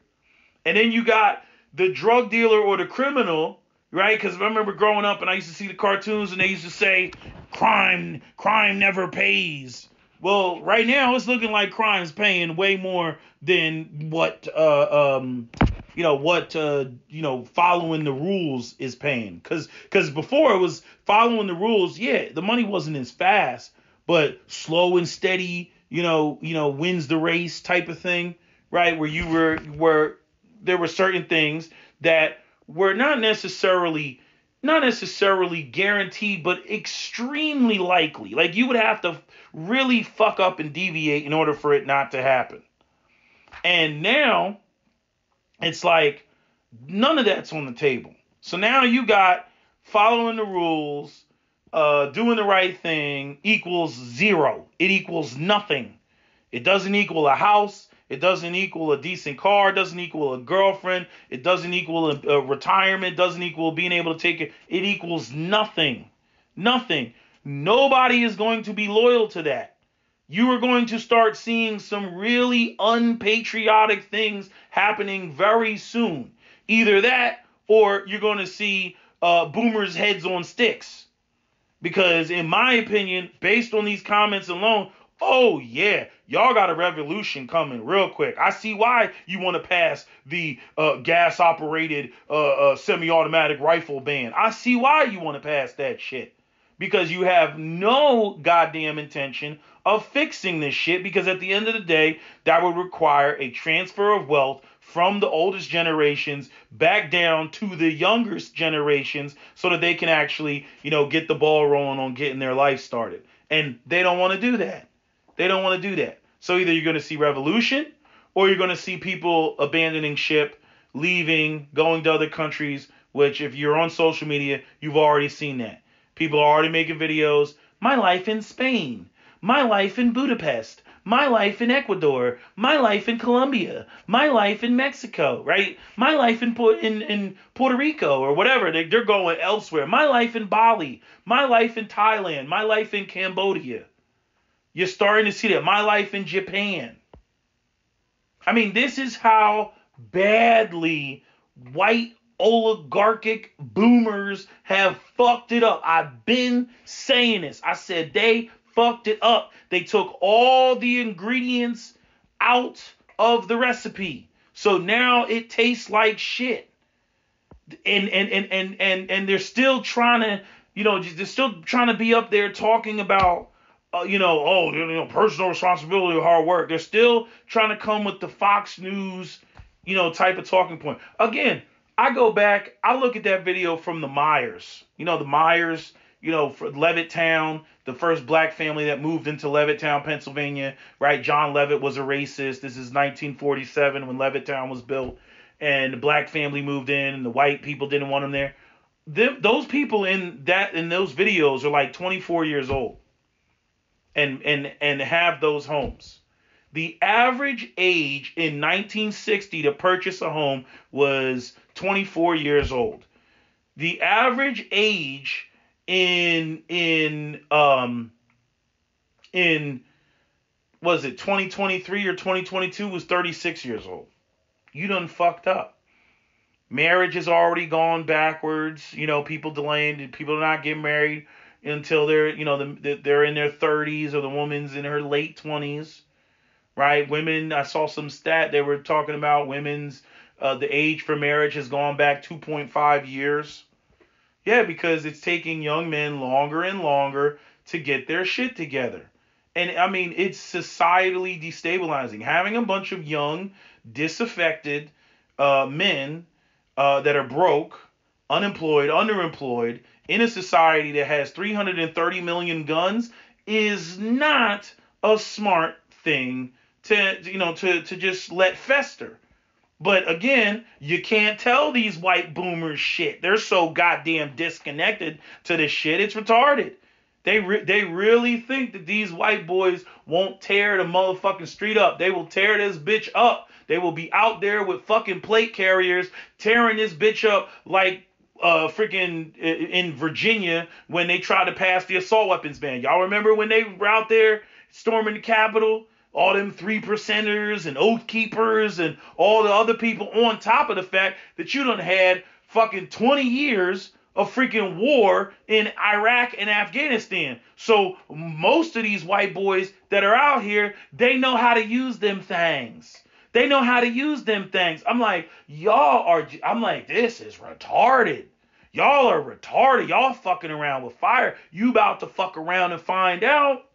and then you got the drug dealer or the criminal right? Because I remember growing up and I used to see the cartoons and they used to say, crime, crime never pays. Well, right now it's looking like crime's paying way more than what, uh, um, you know, what, uh, you know, following the rules is paying. Because because before it was following the rules, yeah, the money wasn't as fast, but slow and steady, you know, you know, wins the race type of thing, right? Where you were, where there were certain things that were not necessarily not necessarily guaranteed, but extremely likely. Like you would have to really fuck up and deviate in order for it not to happen. And now it's like none of that's on the table. So now you got following the rules, uh, doing the right thing equals zero. It equals nothing. It doesn't equal a house. It doesn't equal a decent car. It doesn't equal a girlfriend. It doesn't equal a, a retirement. It doesn't equal being able to take it. It equals nothing. Nothing. Nobody is going to be loyal to that. you are going to start seeing some really unpatriotic things happening very soon. Either that or you're going to see uh, boomers' heads on sticks. Because, in my opinion, based on these comments alone, oh yeah, y'all got a revolution coming real quick. I see why you want to pass the uh, gas operated uh, uh, semi automatic rifle ban. I see why you want to pass that shit. Because you have no goddamn intention of fixing this shit. Because at the end of the day, that would require a transfer of wealth from the oldest generations back down to the youngest generations so that they can actually, you know, get the ball rolling on getting their life started. And they don't want to do that. They don't want to do that. So either you're going to see revolution or you're going to see people abandoning ship, leaving, going to other countries, which if you're on social media, you've already seen that. People are already making videos. My life in Spain. My life in Budapest my life in Ecuador, my life in Colombia, my life in Mexico, right? My life in in, in Puerto Rico or whatever. They, they're going elsewhere. My life in Bali, my life in Thailand, my life in Cambodia. You're starting to see that. My life in Japan. I mean, this is how badly white oligarchic boomers have fucked it up. I've been saying this. I said they fucked it up. They took all the ingredients out of the recipe. So now it tastes like shit. And and and and and, and they're still trying to, you know, they're still trying to be up there talking about uh, you know, oh, you know, personal responsibility hard work. They're still trying to come with the Fox News, you know, type of talking point. Again, I go back, I look at that video from the Myers, You know, the Myers, you know, for Levittown, the first black family that moved into Levittown, Pennsylvania, right? John Levitt was a racist. This is 1947 when Levittown was built, and the black family moved in, and the white people didn't want them there. Them, those people in that in those videos are like 24 years old, and and and have those homes. The average age in 1960 to purchase a home was 24 years old. The average age in in um in was it 2023 or 2022 was 36 years old. You done fucked up. Marriage has already gone backwards. You know, people delaying. People not getting married until they're, you know, the, they're in their 30s or the woman's in her late 20s, right? Women, I saw some stat they were talking about women's uh, the age for marriage has gone back 2.5 years. Yeah, because it's taking young men longer and longer to get their shit together. And I mean, it's societally destabilizing. Having a bunch of young, disaffected uh, men uh, that are broke, unemployed, underemployed in a society that has 330 million guns is not a smart thing to you know to to just let fester. But again, you can't tell these white boomers shit. They're so goddamn disconnected to this shit. It's retarded. They re- they really think that these white boys won't tear the motherfucking street up. They will tear this bitch up. They will be out there with fucking plate carriers tearing this bitch up like uh freaking in Virginia when they tried to pass the assault weapons ban. Y'all remember when they were out there storming the Capitol? all them three percenters and oath keepers and all the other people on top of the fact that you done had fucking 20 years of freaking war in Iraq and Afghanistan. So most of these white boys that are out here, they know how to use them things. They know how to use them things. I'm like, y'all are I'm like, this is retarded. Y'all are retarded. Y'all fucking around with fire. You about to fuck around and find out.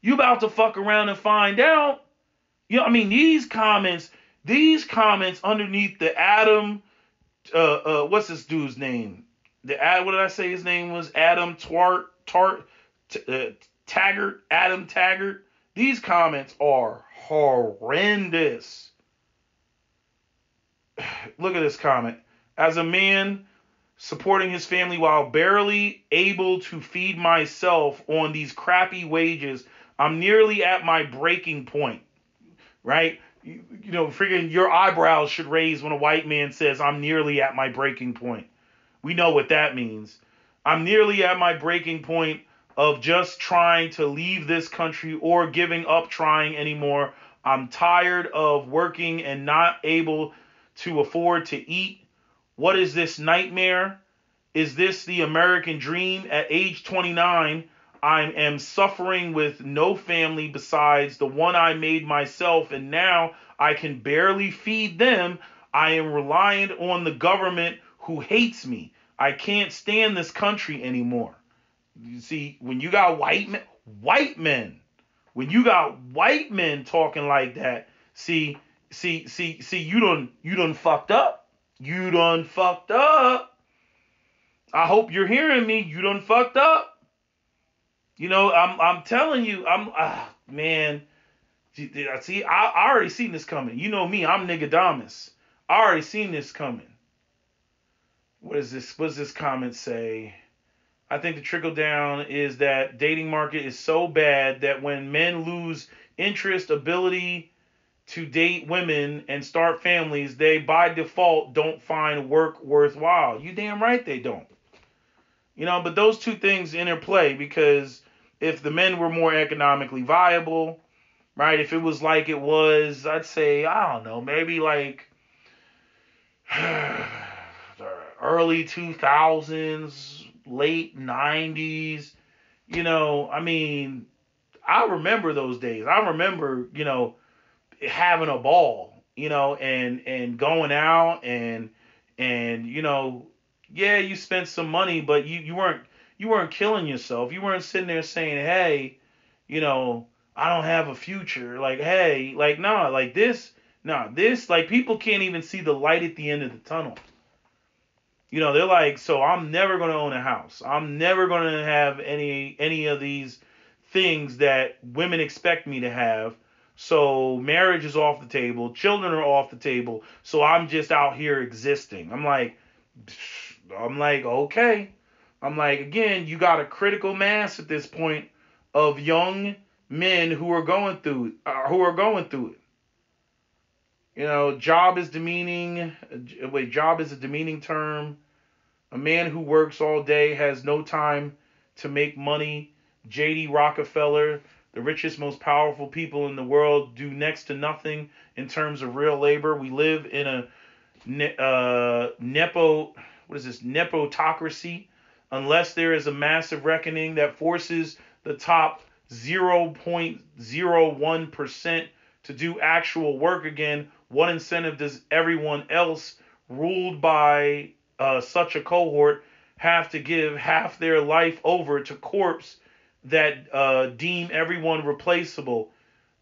You about to fuck around and find out. You know, I mean, these comments, these comments underneath the Adam, uh, uh, what's this dude's name? The ad, what did I say his name was? Adam Twart, Tart, t- uh, Taggart, Adam Taggart. These comments are horrendous. Look at this comment. As a man supporting his family while barely able to feed myself on these crappy wages I'm nearly at my breaking point, right? You, you know, freaking your eyebrows should raise when a white man says, I'm nearly at my breaking point. We know what that means. I'm nearly at my breaking point of just trying to leave this country or giving up trying anymore. I'm tired of working and not able to afford to eat. What is this nightmare? Is this the American dream? At age 29, I am suffering with no family besides the one I made myself, and now I can barely feed them. I am reliant on the government who hates me. I can't stand this country anymore. You see, when you got white men, white men, when you got white men talking like that, see, see, see, see, you done, you done fucked up. You done fucked up. I hope you're hearing me. You done fucked up. You know, I'm, I'm telling you, I'm, ah, man. See, I, I already seen this coming. You know me, I'm Nicodemus. I already seen this coming. What is this? What does this comment say? I think the trickle down is that dating market is so bad that when men lose interest, ability to date women and start families, they by default don't find work worthwhile. You damn right they don't. You know, but those two things interplay because if the men were more economically viable, right? If it was like it was, I'd say, I don't know, maybe like early 2000s, late 90s. You know, I mean, I remember those days. I remember, you know, having a ball, you know, and and going out and and you know, yeah, you spent some money, but you you weren't you weren't killing yourself. You weren't sitting there saying, "Hey, you know, I don't have a future." Like, "Hey, like nah, like this, nah, this like people can't even see the light at the end of the tunnel." You know, they're like, so I'm never going to own a house. I'm never going to have any any of these things that women expect me to have. So marriage is off the table, children are off the table. So I'm just out here existing. I'm like I'm like, okay. I'm like, again, you got a critical mass at this point of young men who are going through uh, who are going through it. You know, job is demeaning. Wait, job is a demeaning term. A man who works all day has no time to make money. J.D. Rockefeller, the richest, most powerful people in the world, do next to nothing in terms of real labor. We live in a uh, nepo, what is this, nepotocracy. Unless there is a massive reckoning that forces the top 0.01% to do actual work again, what incentive does everyone else ruled by uh, such a cohort have to give half their life over to corps that uh, deem everyone replaceable?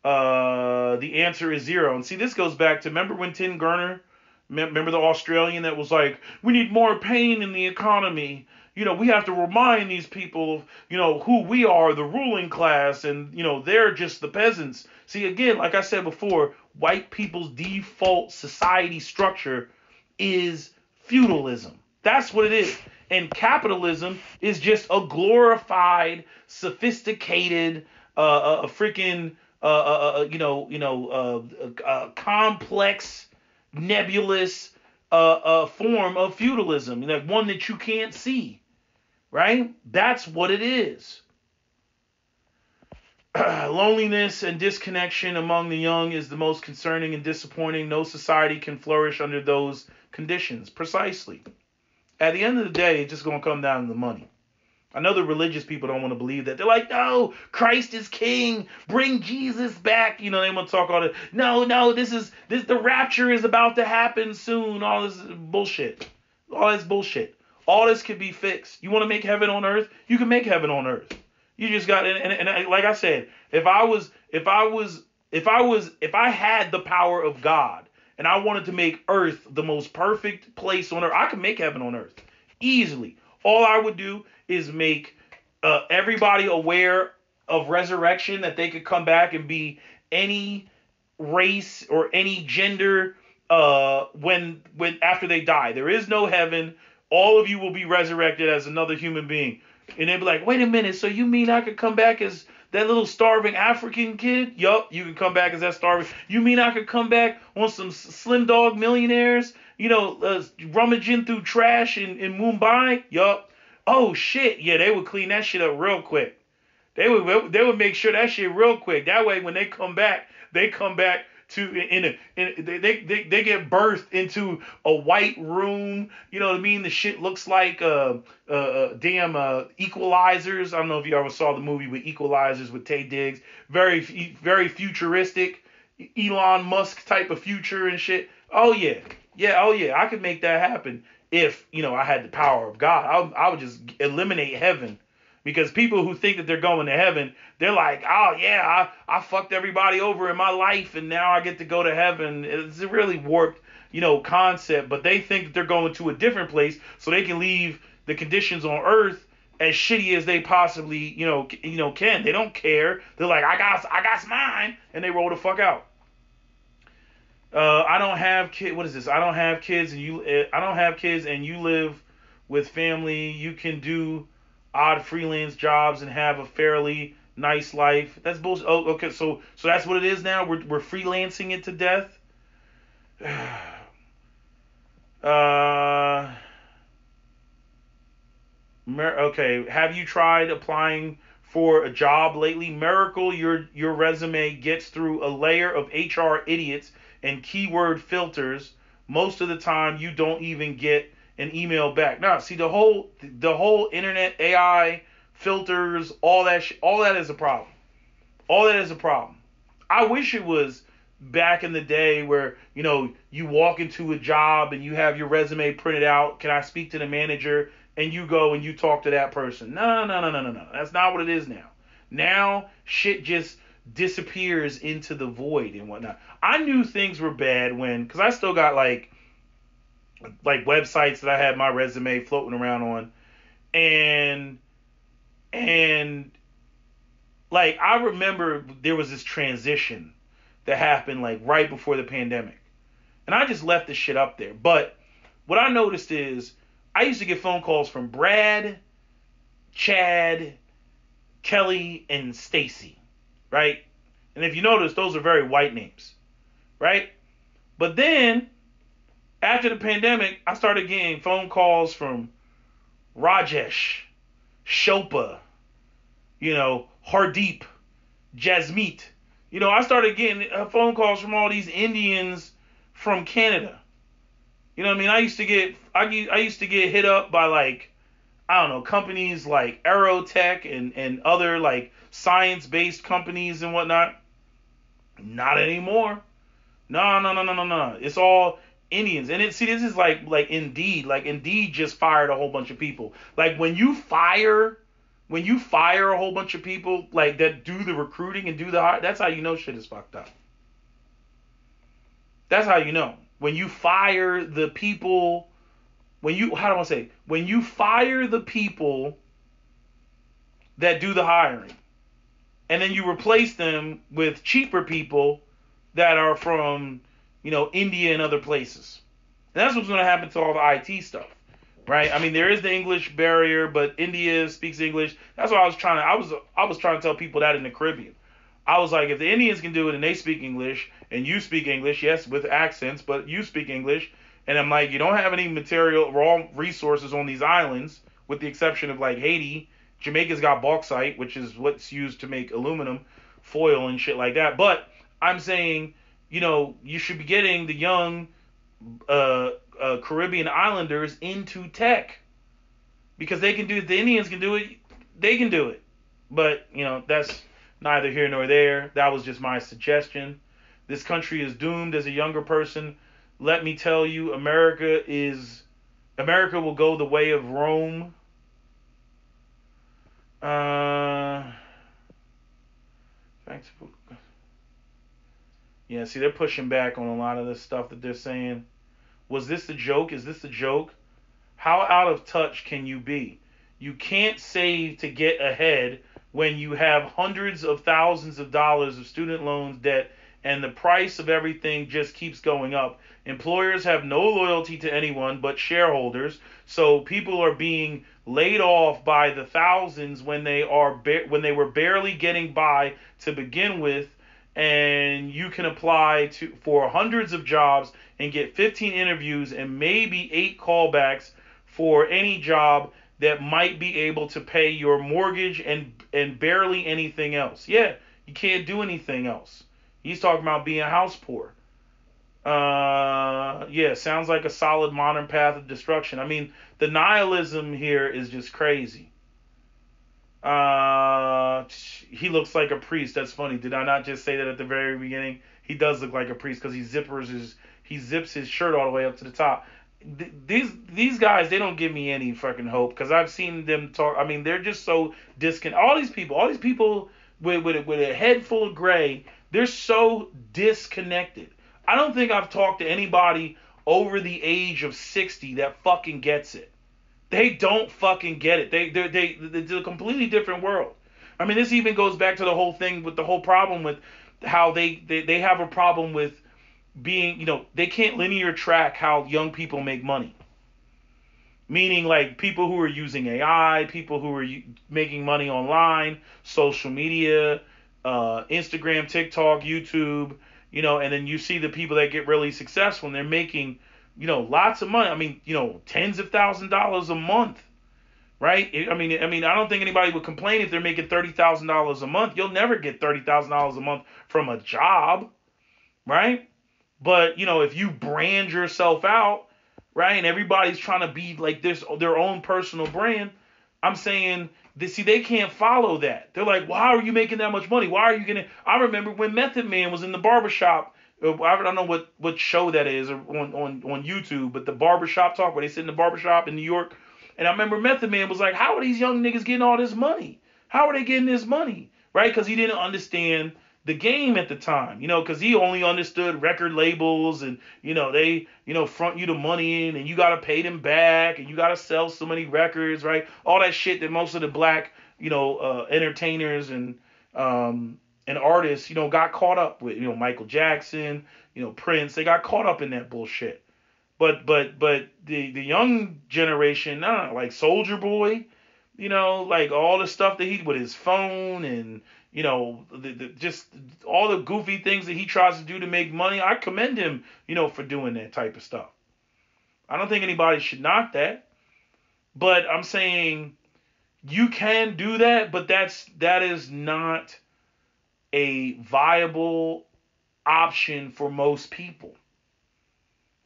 Uh, the answer is zero. And see, this goes back to remember when Tim Gurner, remember the Australian that was like, we need more pain in the economy. You know, we have to remind these people of, you know, who we are, the ruling class, and, you know, they're just the peasants. See, again, like I said before, white people's default society structure is feudalism. That's what it is. And capitalism is just a glorified, sophisticated, uh, a, freaking, uh, uh, uh, you know, you know, uh, uh, complex, nebulous form of feudalism, like one that you can't see, right? That's what it is. Loneliness and disconnection among the young is the most concerning and disappointing. No society can flourish under those conditions. Precisely. At the end of the day, it's just going to come down to the money. I know the religious people don't want to believe that. They're like, no, Christ is king. Bring Jesus back. You know, they want to talk all this. No, no, this is this the rapture is about to happen soon. All this bullshit. All this bullshit. All this can be fixed. You want to make heaven on earth? You can make heaven on earth. You just got and, and, and like I said, if I was if I was if I was if I had the power of God and I wanted to make earth the most perfect place on earth, I could make heaven on earth easily. All I would do is make uh, everybody aware of resurrection that they could come back and be any race or any gender uh, when when after they die. There is no heaven. All of you will be resurrected as another human being. And they'd be like, wait a minute, so you mean I could come back as that little starving African kid? Yup, you can come back as that starving. You mean I could come back on some Slumdog Millionaires? You know, uh, rummaging through trash in, in Mumbai? Yup. Oh shit, yeah, they would clean that shit up real quick. They would they would make sure that shit real quick. That way, when they come back, they come back to in a in they, they they get birthed into a white room. You know what I mean? The shit looks like uh uh, uh damn uh Equalizers. I don't know if you ever saw the movie with Equalizers with Taye Diggs. Very very futuristic, Elon Musk type of future and shit. Oh yeah, yeah, oh yeah. I could make that happen if you know I had the power of God. I I would just eliminate heaven because people who think that they're going to heaven, they're like, oh yeah, I, I fucked everybody over in my life and now I get to go to heaven. It's a really warped, you know, concept. But they think that they're going to a different place so they can leave the conditions on earth as shitty as they possibly, you know, you know, can. They don't care. They're like, I got, I got mine, and they roll the fuck out. Uh, I don't have kid. What is this? I don't have kids, and you. Eh, I don't have kids, and you live with family. You can do odd freelance jobs and have a fairly nice life. That's bullshit. Oh, okay. So so that's what it is now. We're we're freelancing it to death. uh. Okay. Have you tried applying for a job lately? Miracle, your your resume gets through a layer of HR idiots and keyword filters. Most of the time, you don't even get an email back. Now, see the whole the whole internet AI filters, all that sh- all that is a problem. All that is a problem. I wish it was back in the day where you know you walk into a job and you have your resume printed out. Can I speak to the manager? And you go and you talk to that person. No, no, no, no, no, no. That's not what it is now. Now shit just disappears into the void and whatnot. I knew things were bad when, because I still got like like websites that I had my resume floating around on, and and like I remember there was this transition that happened like right before the pandemic, and I just left the shit up there. But what I noticed is I used to get phone calls from Brad, Chad, Kelly, and Stacy, right? And if you notice, those are very white names, right? But then after the pandemic, I started getting phone calls from Rajesh, Shopa, you know, Hardeep, Jasmeet. You know, I started getting uh, phone calls from all these Indians from Canada. You know I mean? I used to get I, I used to get hit up by like I don't know companies like Aerotek and and other like science based companies and whatnot. Not anymore. No, no, no, no, no, no. It's all Indians. And it see this is like like Indeed. Like Indeed just fired a whole bunch of people. Like when you fire when you fire a whole bunch of people like that do the recruiting and do the that's how you know shit is fucked up. That's how you know. When you fire the people when you how do I say when you fire the people that do the hiring and then you replace them with cheaper people that are from you know, India and other places. And that's what's going to happen to all the IT stuff, right? I mean, there is the English barrier, but India speaks English. That's why I was trying to. I was I was trying to tell people that in the Caribbean. I was like, if the Indians can do it and they speak English and you speak English, yes, with accents, but you speak English, and I'm like, you don't have any material raw resources on these islands, with the exception of like Haiti. Jamaica's got bauxite, which is what's used to make aluminum foil and shit like that. But I'm saying you know, you should be getting the young uh, uh, Caribbean islanders into tech because they can do it. The Indians can do it. They can do it. But you know, that's neither here nor there. That was just my suggestion. This country is doomed as a younger person. Let me tell you, America is America will go the way of Rome. Uh, thanks. Yeah, see, they're pushing back on a lot of this stuff that they're saying. Was this the joke? Is this the joke? How out of touch can you be? You can't save to get ahead when you have hundreds of thousands of dollars of student loans debt and the price of everything just keeps going up. Employers have no loyalty to anyone but shareholders, so people are being laid off by the thousands when they are ba- when they were barely getting by to begin with and you can apply to for hundreds of jobs and get 15 interviews and maybe eight callbacks for any job that might be able to pay your mortgage and and barely anything else. Yeah, you can't do anything else. He's talking about being house poor. Uh, yeah, sounds like a solid modern path of destruction. I mean, the nihilism here is just crazy. Uh, he looks like a priest. That's funny. Did I not just say that at the very beginning? He does look like a priest because he zippers his he zips his shirt all the way up to the top. Th- these these guys they don't give me any fucking hope because I've seen them talk. I mean, they're just so disconnected. All these people, all these people with with with a head full of gray, they're so disconnected. I don't think I've talked to anybody over the age of 60 that fucking gets it. They don't fucking get it. They they they it's a completely different world. I mean, this even goes back to the whole thing with the whole problem with how they they, they have a problem with being, you know, they can't linear track how young people make money. Meaning like people who are using AI, people who are making money online, social media, uh, Instagram, TikTok, YouTube, you know, and then you see the people that get really successful and they're making, you know, lots of money. I mean, you know, tens of thousand dollars a month, right? I mean, I mean, I don't think anybody would complain if they're making thirty thousand dollars a month. You'll never get thirty thousand dollars a month from a job, right? But you know, if you brand yourself out, right, and everybody's trying to be like this their own personal brand, I'm saying they see they can't follow that. They're like, why are you making that much money? Why are you getting? I remember when Method Man was in the barbershop. Uh, I don't know what what show that is on on on YouTube, but the barbershop talk where they sit in the barbershop in New York. And I remember Method Man was like, how are these young niggas getting all this money? How are they getting this money? Right? Because he didn't understand the game at the time, you know, because he only understood record labels and you know they you know front you the money in and you gotta pay them back and you gotta sell so many records, right? All that shit that most of the black you know uh, entertainers and um, and artists you know got caught up with, you know Michael Jackson, you know Prince, they got caught up in that bullshit. But but but the the young generation, nah, like Soulja Boy, you know, like all the stuff that he with his phone and you know, the, the, just all the goofy things that he tries to do to make money. I commend him, you know, for doing that type of stuff. I don't think anybody should knock that. But I'm saying you can do that, but that's that is not a viable option for most people.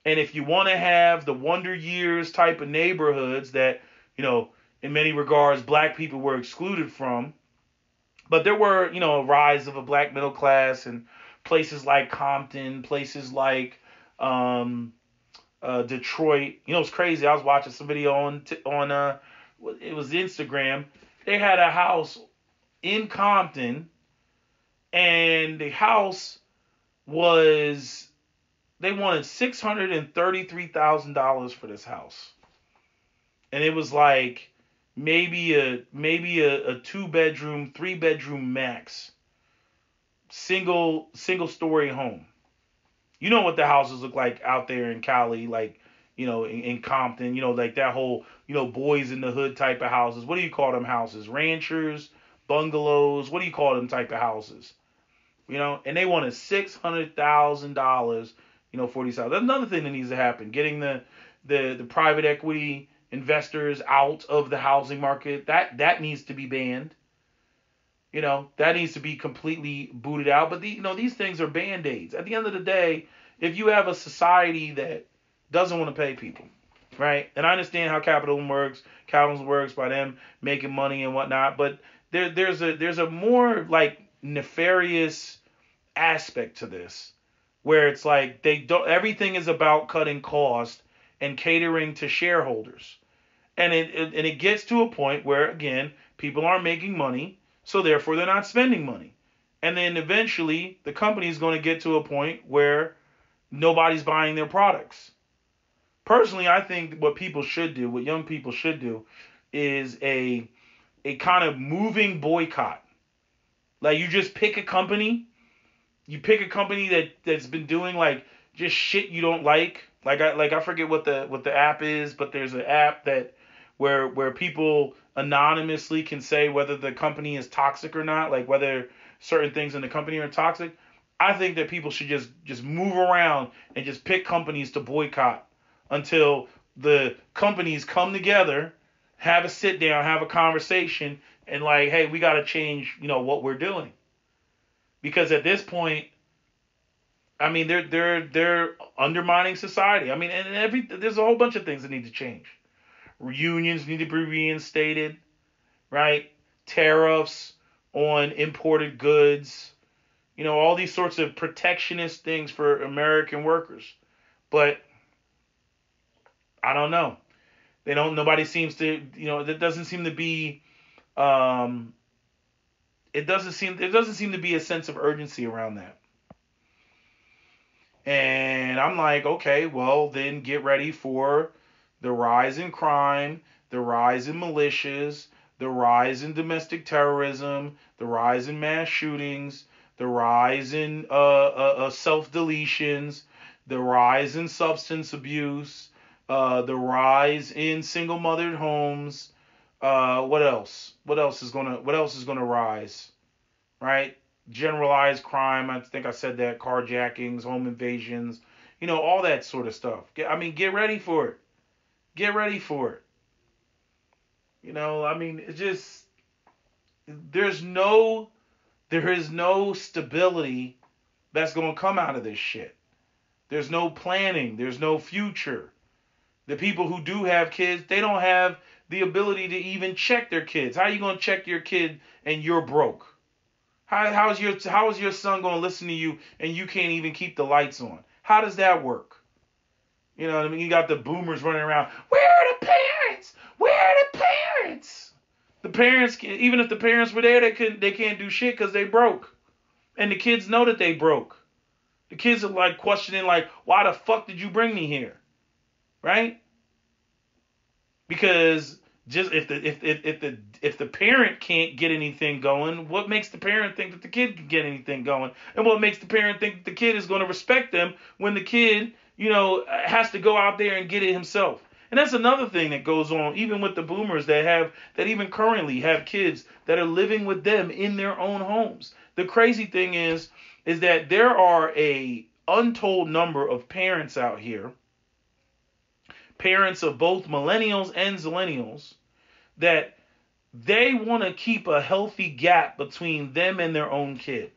And if you want to have the Wonder Years type of neighborhoods that, you know, in many regards black people were excluded from, but there were, you know, a rise of a black middle class and places like Compton, places like um, uh, Detroit. You know, it's crazy. I was watching some video on t- on uh, it was Instagram. They had a house in Compton, and the house was they wanted six hundred and thirty three thousand dollars for this house, and it was like maybe a maybe a, a two bedroom, three bedroom max, single single story home. You know what the houses look like out there in Cali, like you know in, in Compton, you know like that whole you know boys in the hood type of houses. What do you call them houses? Ranchers, bungalows. What do you call them type of houses? You know, and they wanted six hundred thousand dollars. You know, forty thousand. That's another thing that needs to happen. Getting the the the private equity investors out of the housing market. That that needs to be banned. You know, that needs to be completely booted out. But the, you know, these things are band-aids. At the end of the day, if you have a society that doesn't want to pay people, right? And I understand how capitalism works. Capitalism works by them making money and whatnot. But there, there's a there's a more like nefarious aspect to this, where it's like they don't. Everything is about cutting cost and catering to shareholders. And it, it, and it gets to a point where again people aren't making money so therefore they're not spending money. And then eventually the company is going to get to a point where nobody's buying their products. Personally i think what people should do what young people should do is a a kind of moving boycott. Like you just pick a company you pick a company that that's been doing like just shit you don't like like I like I forget what the what the app is, but there's an app that where where people anonymously can say whether the company is toxic or not, like whether certain things in the company are toxic. I think that people should just just move around and just pick companies to boycott until the companies come together have a sit down, have a conversation, and like, hey, we got to change, you know, what we're doing. Because at this point, I mean, they're they're they're undermining society. I mean, and every there's a whole bunch of things that need to change. Reunions need to be reinstated, right? Tariffs on imported goods, you know, all these sorts of protectionist things for American workers. But I don't know. They don't. Nobody seems to. You know, it doesn't seem to be. Um, it doesn't seem. There doesn't seem to be a sense of urgency around that. And I'm like, okay, well then get ready for the rise in crime, the rise in militias, the rise in domestic terrorism, the rise in mass shootings, the rise in uh, uh, uh self deletions, the rise in substance abuse, uh, the rise in single mothered homes. Uh, what else? What else is gonna What else is gonna rise? Right? Generalized crime. I think I said that. Carjackings, home invasions. You know, all that sort of stuff. Get, I mean, get ready for it. Get ready for it. You know, I mean, it's just there's no there is no stability that's going to come out of this shit. There's no planning, there's no future. The people who do have kids, they don't have the ability to even check their kids. How are you going to check your kid and you're broke? How, how's your how is your son going to listen to you and you can't even keep the lights on? How does that work? You know what I mean? You got the boomers running around. Where are the parents? Where are the parents? The parents, even if the parents were there, they couldn't. They can't do shit because they broke, and the kids know that they broke. The kids are like questioning, like, why the fuck did you bring me here? right? Because just if the if, if if the if the parent can't get anything going, what makes the parent think that the kid can get anything going? And what makes the parent think that the kid is going to respect them when the kid, you know, has to go out there and get it himself? And that's another thing that goes on even with the boomers that have that even currently have kids that are living with them in their own homes. The crazy thing is is that there are a untold number of parents out here parents of both millennials and zillennials, that they want to keep a healthy gap between them and their own kid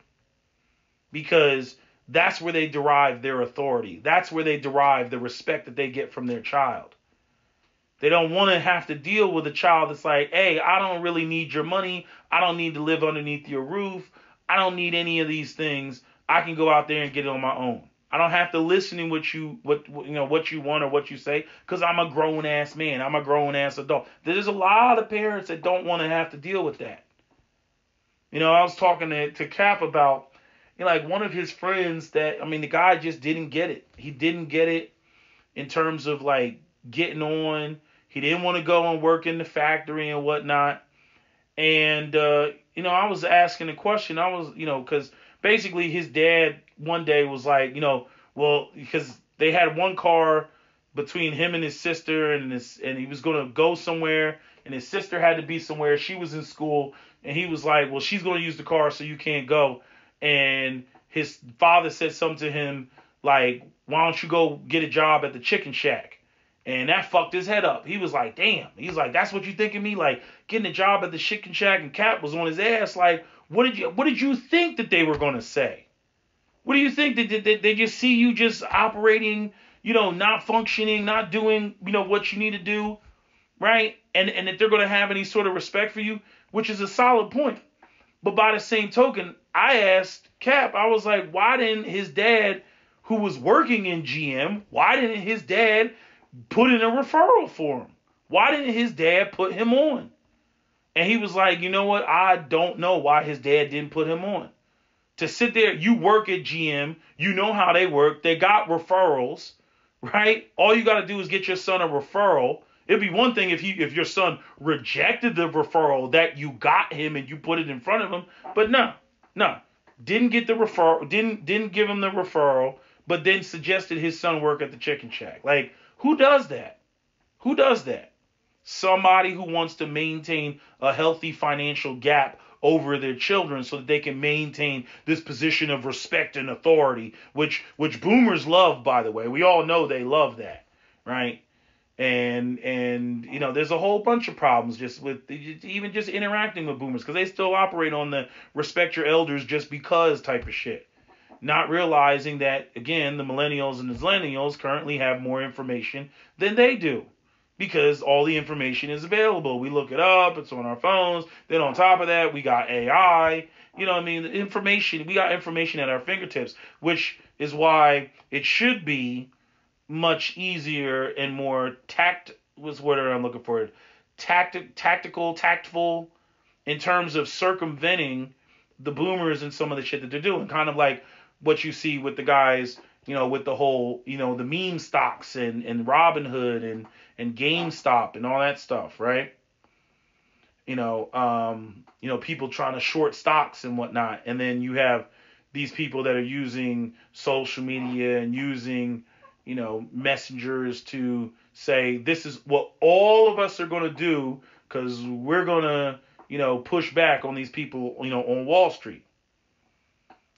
because that's where they derive their authority. That's where they derive the respect that they get from their child. They don't want to have to deal with a child that's like, hey, I don't really need your money. I don't need to live underneath your roof. I don't need any of these things. I can go out there and get it on my own. I don't have to listen to what you what you know what you want or what you say because I'm a grown ass man. I'm a grown ass adult. There's a lot of parents that don't want to have to deal with that. You know, I was talking to, to Cap about you know, like one of his friends that I mean the guy just didn't get it. He didn't get it in terms of like getting on. He didn't want to go and work in the factory and whatnot. And uh, you know, I was asking a question. I was, you know, because basically his dad one day was like, you know, well, because they had one car between him and his sister, and his and he was gonna go somewhere, and his sister had to be somewhere. She was in school, and he was like, well, she's gonna use the car, so you can't go. And his father said something to him like, why don't you go get a job at the chicken shack? And that fucked his head up. He was like, damn. He's like, that's what you think of me? Like getting a job at the chicken shack and Cap was on his ass. Like, what did you what did you think that they were gonna say? What do you think? Did, they just see you just operating, you know, not functioning, not doing, you know, what you need to do, right? And and that they're going to have any sort of respect for you, which is a solid point. But by the same token, I asked Cap, I was like, why didn't his dad, who was working in GM, why didn't his dad put in a referral for him? Why didn't his dad put him on? And he was like, you know what? I don't know why his dad didn't put him on to sit there. You work at GM, you know how they work. They got referrals, right? All you got to do is get your son a referral. It'd be one thing if he if your son rejected the referral that you got him and you put it in front of him, but no, no, didn't get the referral, didn't didn't give him the referral, but then suggested his son work at the chicken shack. Like who does that? Who does that? Somebody who wants to maintain a healthy financial gap over their children so that they can maintain this position of respect and authority, which which boomers love, by the way. We all know they love that, right? and and you know there's a whole bunch of problems just with even just interacting with boomers because they still operate on the respect your elders just because type of shit not realizing that again the millennials and the zillennials currently have more information than they do because all the information is available we look it up it's on our phones then on top of that we got ai you know what i mean information we got information at our fingertips which is why it should be much easier and more tact was what I'm looking for. Tactic, tactical, tactful in terms of circumventing the boomers and some of the shit that they're doing. Kind of like what you see with the guys, you know, with the whole, you know, the meme stocks and, and Robinhood and, and GameStop and all that stuff, right? You know, um, you know, people trying to short stocks and whatnot. And then you have these people that are using social media and using you know, messengers to say this is what all of us are going to do because we're going to, you know, push back on these people, you know, on Wall Street.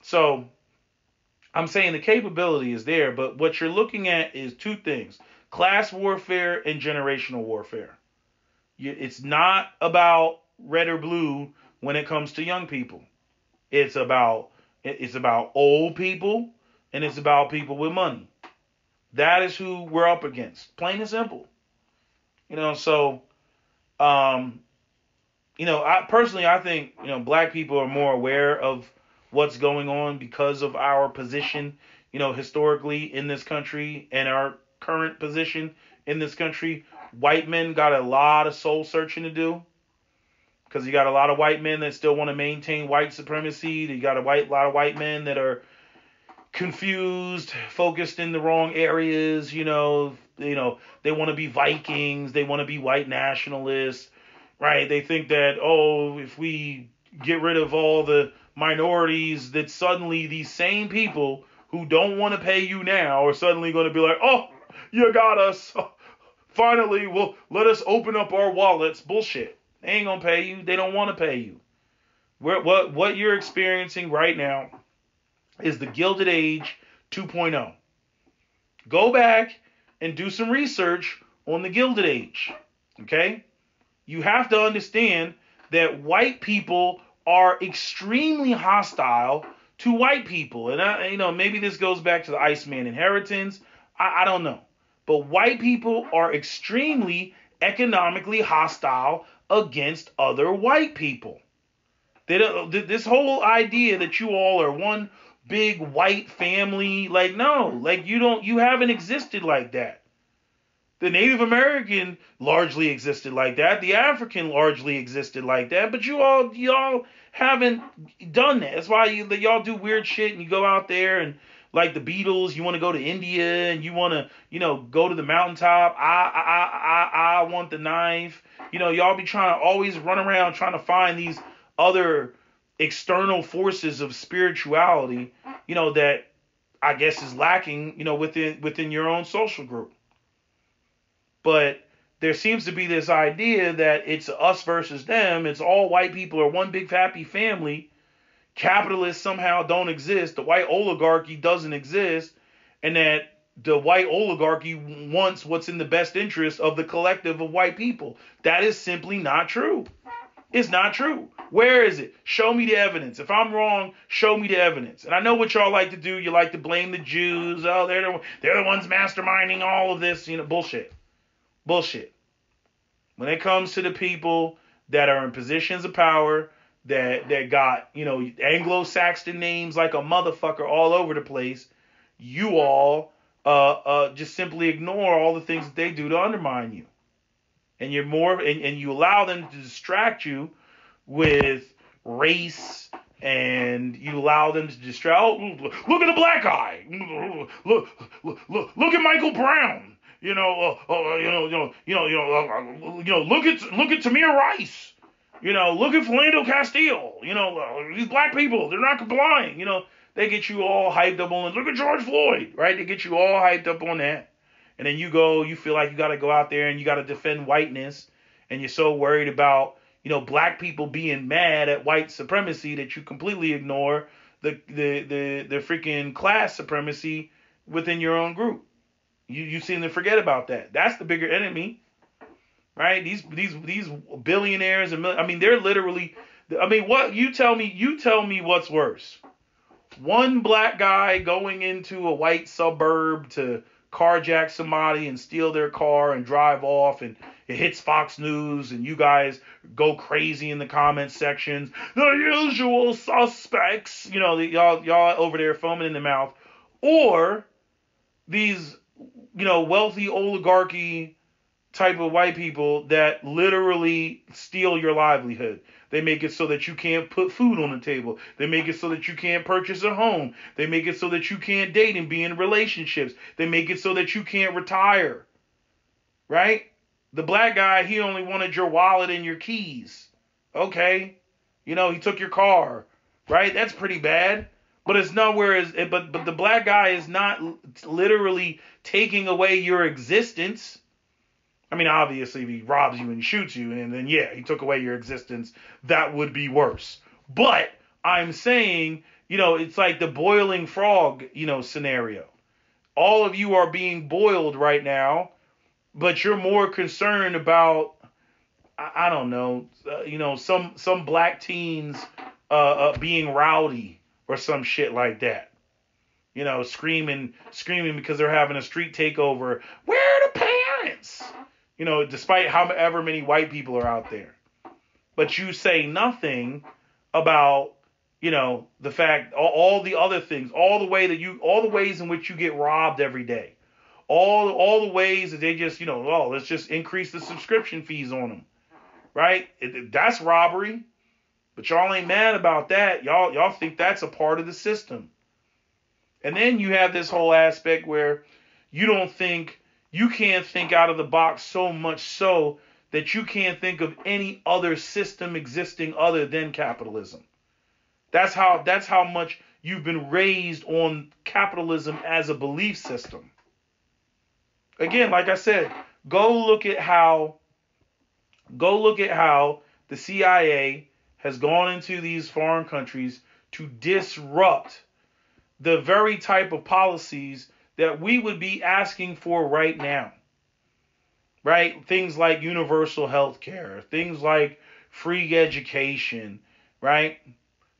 So I'm saying the capability is there, but what you're looking at is two things class warfare and generational warfare. It's not about red or blue when it comes to young people. It's about it's about old people and it's about people with money. That is who we're up against. Plain and simple. You know, so um you know, I personally I think, you know, black people are more aware of what's going on because of our position, you know, historically in this country and our current position in this country. White men got a lot of soul searching to do because you got a lot of white men that still want to maintain white supremacy. You got a white lot of white men that are confused, focused in the wrong areas, you know, you know, they want to be Vikings, they want to be white nationalists, right? They think that oh, if we get rid of all the minorities that suddenly these same people who don't want to pay you now are suddenly going to be like, "Oh, you got us. Finally, well, let us open up our wallets." Bullshit. They ain't going to pay you. They don't want to pay you. What what you're experiencing right now is the Gilded Age 2.0. Go back and do some research on the Gilded Age. Okay? You have to understand that white people are extremely hostile to white people. And I, you know, maybe this goes back to the Iceman inheritance. I, I don't know. But white people are extremely economically hostile against other white people. They don't, this whole idea that you all are one big white family. Like, no, like you don't, you haven't existed like that. The Native American largely existed like that. The African largely existed like that. But you all, y'all haven't done that. That's why you, y'all do weird shit and you go out there and like the Beatles, you want to go to India and you want to, you know, go to the mountaintop. I, I, I, I want the knife. You know, y'all be trying to always run around trying to find these other external forces of spirituality, you know, that I guess is lacking, you know, within within your own social group. But there seems to be this idea that it's us versus them. It's all white people are one big happy family. Capitalists somehow don't exist. The white oligarchy doesn't exist, and that the white oligarchy wants what's in the best interest of the collective of white people. That is simply not true. It's not true. Where is it? Show me the evidence. If I'm wrong, show me the evidence. And I know what y'all like to do. You like to blame the Jews. Oh, they're the, they're the ones masterminding all of this. You know, bullshit. Bullshit. When it comes to the people that are in positions of power, that that got you know Anglo-Saxon names like a motherfucker all over the place, you all uh, uh, just simply ignore all the things that they do to undermine you and you're more and, and you allow them to distract you with race and you allow them to distract. Oh, look at the black guy. Look, look, look, look at Michael Brown. You know, uh, uh, you know, you know, you know, you know, uh, you know. Look at look at Tamir Rice. You know, look at Philando Castile. You know, uh, these black people, they're not complying. You know, they get you all hyped up on. Look at George Floyd, right? They get you all hyped up on that and then you go, you feel like you got to go out there and you got to defend whiteness, and you're so worried about you know black people being mad at white supremacy that you completely ignore the the the the freaking class supremacy within your own group. You you seem to forget about that. That's the bigger enemy, right? These these these billionaires and I mean they're literally. I mean, what you tell me? You tell me what's worse. One black guy going into a white suburb to carjack somebody and steal their car and drive off and it hits Fox News and you guys go crazy in the comment sections. The usual suspects, you know, y'all y'all over there foaming in the mouth, or these, you know, wealthy oligarchy type of white people that literally steal your livelihood. They make it so that you can't put food on the table. They make it so that you can't purchase a home. They make it so that you can't date and be in relationships. They make it so that you can't retire. Right? The black guy, he only wanted your wallet and your keys. Okay. You know, he took your car. Right? That's pretty bad. But it's nowhere as but but the black guy is not literally taking away your existence. I mean, obviously, if he robs you and shoots you, and then yeah, he took away your existence, that would be worse. But I'm saying, you know, it's like the boiling frog, you know, scenario. All of you are being boiled right now but you're more concerned about I, I don't know, uh, you know, some some black teens uh, uh, being rowdy or some shit like that. You know, screaming screaming because they're having a street takeover. Where are the parents? You know, despite however many white people are out there. But you say nothing about you know the fact all, all the other things all the way that you all the ways in which you get robbed every day all all the ways that they just you know oh let's just increase the subscription fees on them, right? It, that's robbery, but y'all ain't mad about that. Y'all y'all think that's a part of the system. And then you have this whole aspect where you don't think you can't think out of the box so much so that you can't think of any other system existing other than capitalism. That's how that's how much you've been raised on capitalism as a belief system. Again, like I said, go look at how go look at how the CIA has gone into these foreign countries to disrupt the very type of policies that we would be asking for right now. Right? Things like universal health care, things like free education, right?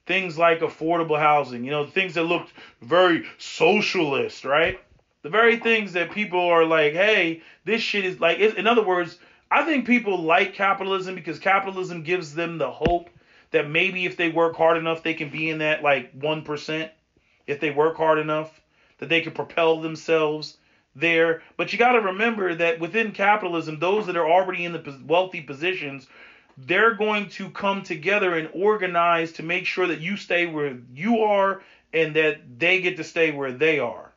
Things like affordable housing, you know, things that looked very socialist, right? The very things that people are like, hey, this shit is like, in other words, I think people like capitalism because capitalism gives them the hope that maybe if they work hard enough, they can be in that like 1%. If they work hard enough, that they can propel themselves there. But you got to remember that within capitalism, those that are already in the wealthy positions, they're going to come together and organize to make sure that you stay where you are and that they get to stay where they are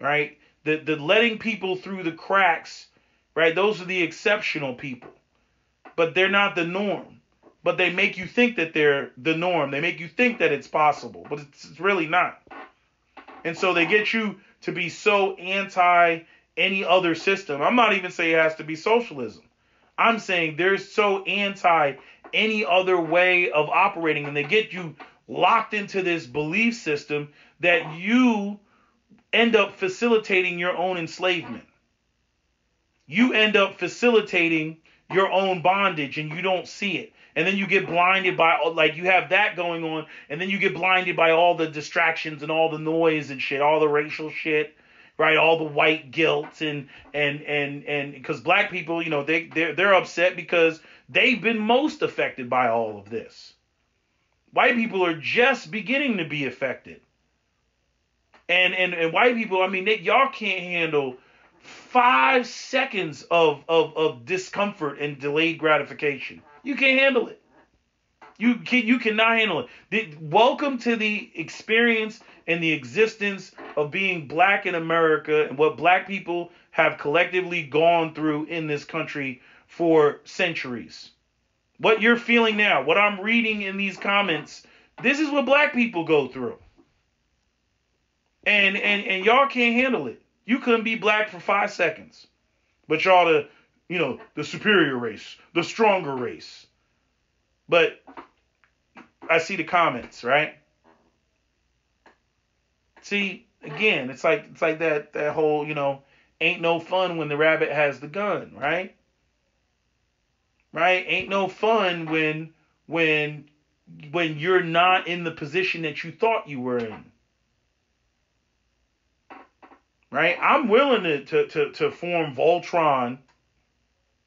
right? The the letting people through the cracks, right? Those are the exceptional people. But they're not the norm. But they make you think that they're the norm. They make you think that it's possible, but it's, it's really not. And so they get you to be so anti any other system. I'm not even saying it has to be socialism. I'm saying they're so anti any other way of operating, and they get you locked into this belief system that you end up facilitating your own enslavement. You end up facilitating your own bondage and you don't see it. And then you get blinded by like you have that going on and then you get blinded by all the distractions and all the noise and shit, all the racial shit, right? All the white guilt and and and and because black people, you know, they they're, they're upset because they've been most affected by all of this. White people are just beginning to be affected. And and, and white people, I mean, they, y'all can't handle five seconds of, of, of discomfort and delayed gratification. You can't handle it. You can you cannot handle it. The, welcome to the experience and the existence of being black in America and what black people have collectively gone through in this country for centuries. What you're feeling now, what I'm reading in these comments, this is what black people go through and and and y'all can't handle it. You couldn't be black for five seconds, but y'all the you know the superior race, the stronger race. But I see the comments, right? See, again, it's like it's like that that whole, you know, ain't no fun when the rabbit has the gun, right? Right? Ain't no fun when when when you're not in the position that you thought you were in. Right? I'm willing to to to, to form Voltron,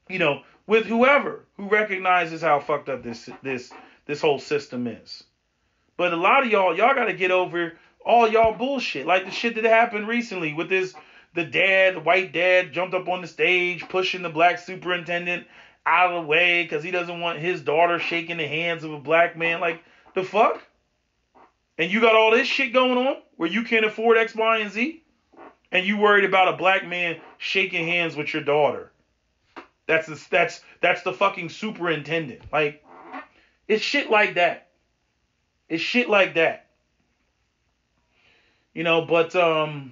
you know, with whoever who recognizes how fucked up this this this whole system is. But a lot of y'all, y'all got to get over all y'all bullshit, like the shit that happened recently with this the dad, the white dad, jumped up on the stage pushing the black superintendent out of the way because he doesn't want his daughter shaking the hands of a black man. Like the fuck? And you got all this shit going on where you can't afford X, Y, and Z, and you worried about a black man shaking hands with your daughter. That's the, that's that's the fucking superintendent. Like it's shit like that. It's shit like that. You know, but um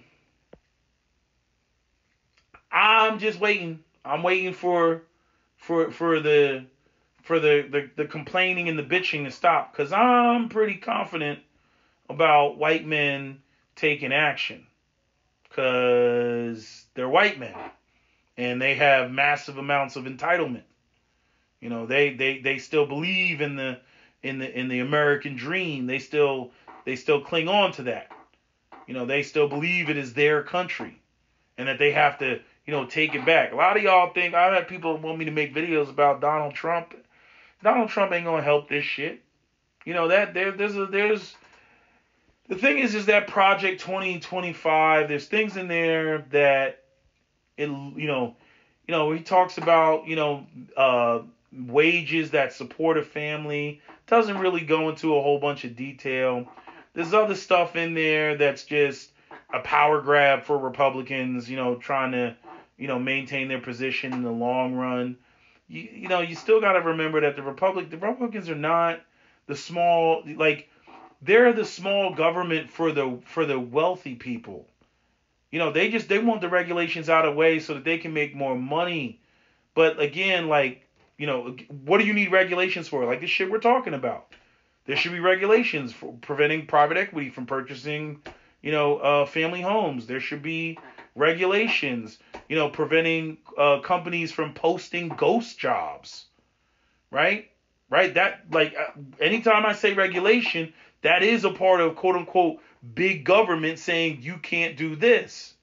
I'm just waiting. I'm waiting for for for the for the, the, the complaining and the bitching to stop because I'm pretty confident about white men taking action because they're white men and they have massive amounts of entitlement. You know, they, they, they still believe in the in the in the American dream. They still they still cling on to that. You know, they still believe it is their country and that they have to, you know, take it back. A lot of y'all think I've had people want me to make videos about Donald Trump. Donald Trump ain't gonna help this shit. You know that there there's a there's the thing is is that Project 2025. There's things in there that it you know you know he talks about you know uh, wages that support a family. Doesn't really go into a whole bunch of detail. There's other stuff in there that's just a power grab for Republicans, you know, trying to, you know, maintain their position in the long run. You, you know, you still got to remember that the Republic, the Republicans are not the small, like, they're the small government for the for the wealthy people. You know, they just they want the regulations out of the way so that they can make more money. But again, like, you know, what do you need regulations for? Like this shit we're talking about. There should be regulations for preventing private equity from purchasing, you know, uh, family homes. There should be regulations, you know, preventing uh, companies from posting ghost jobs. Right? Right? That like uh, anytime I say regulation, that is a part of quote unquote big government saying you can't do this.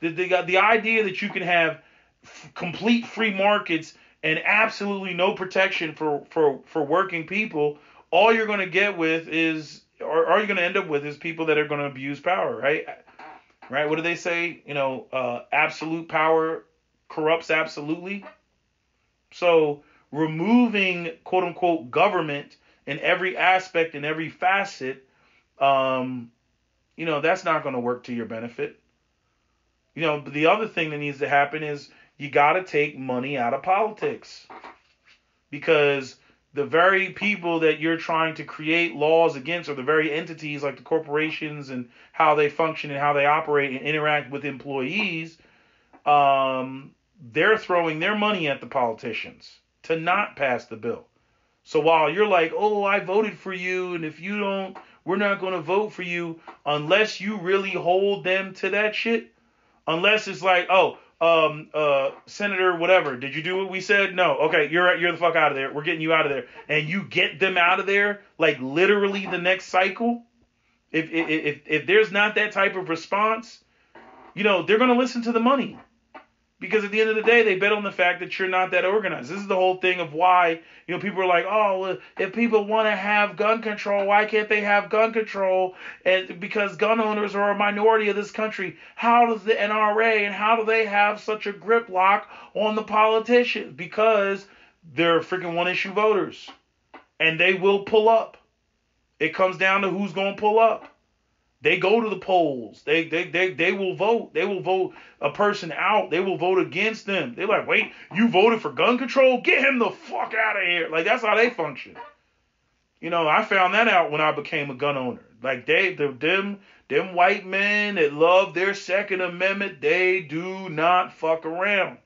The the, the idea that you can have f- complete free markets and absolutely no protection for for for working people all you're going to get with is, or are you're going to end up with is people that are going to abuse power, right? Right? What do they say? You know, uh, absolute power corrupts absolutely. So removing quote unquote government in every aspect in every facet, um, you know, that's not going to work to your benefit. You know, the other thing that needs to happen is you got to take money out of politics because the very people that you're trying to create laws against are the very entities like the corporations and how they function and how they operate and interact with employees um, they're throwing their money at the politicians to not pass the bill so while you're like oh i voted for you and if you don't we're not going to vote for you unless you really hold them to that shit unless it's like oh um, uh, Senator, whatever, did you do what we said? No. Okay, you're you're the fuck out of there. We're getting you out of there, and you get them out of there like literally the next cycle. If if if, if there's not that type of response, you know they're gonna listen to the money. Because at the end of the day, they bet on the fact that you're not that organized. This is the whole thing of why, you know, people are like, oh, if people want to have gun control, why can't they have gun control? And because gun owners are a minority of this country, how does the NRA and how do they have such a grip lock on the politicians? Because they're freaking one issue voters. And they will pull up. It comes down to who's going to pull up. They go to the polls. They they they they will vote. They will vote a person out. They will vote against them. They're like, wait, you voted for gun control? Get him the fuck out of here. Like that's how they function. You know, I found that out when I became a gun owner. Like they the them them white men that love their Second Amendment, they do not fuck around.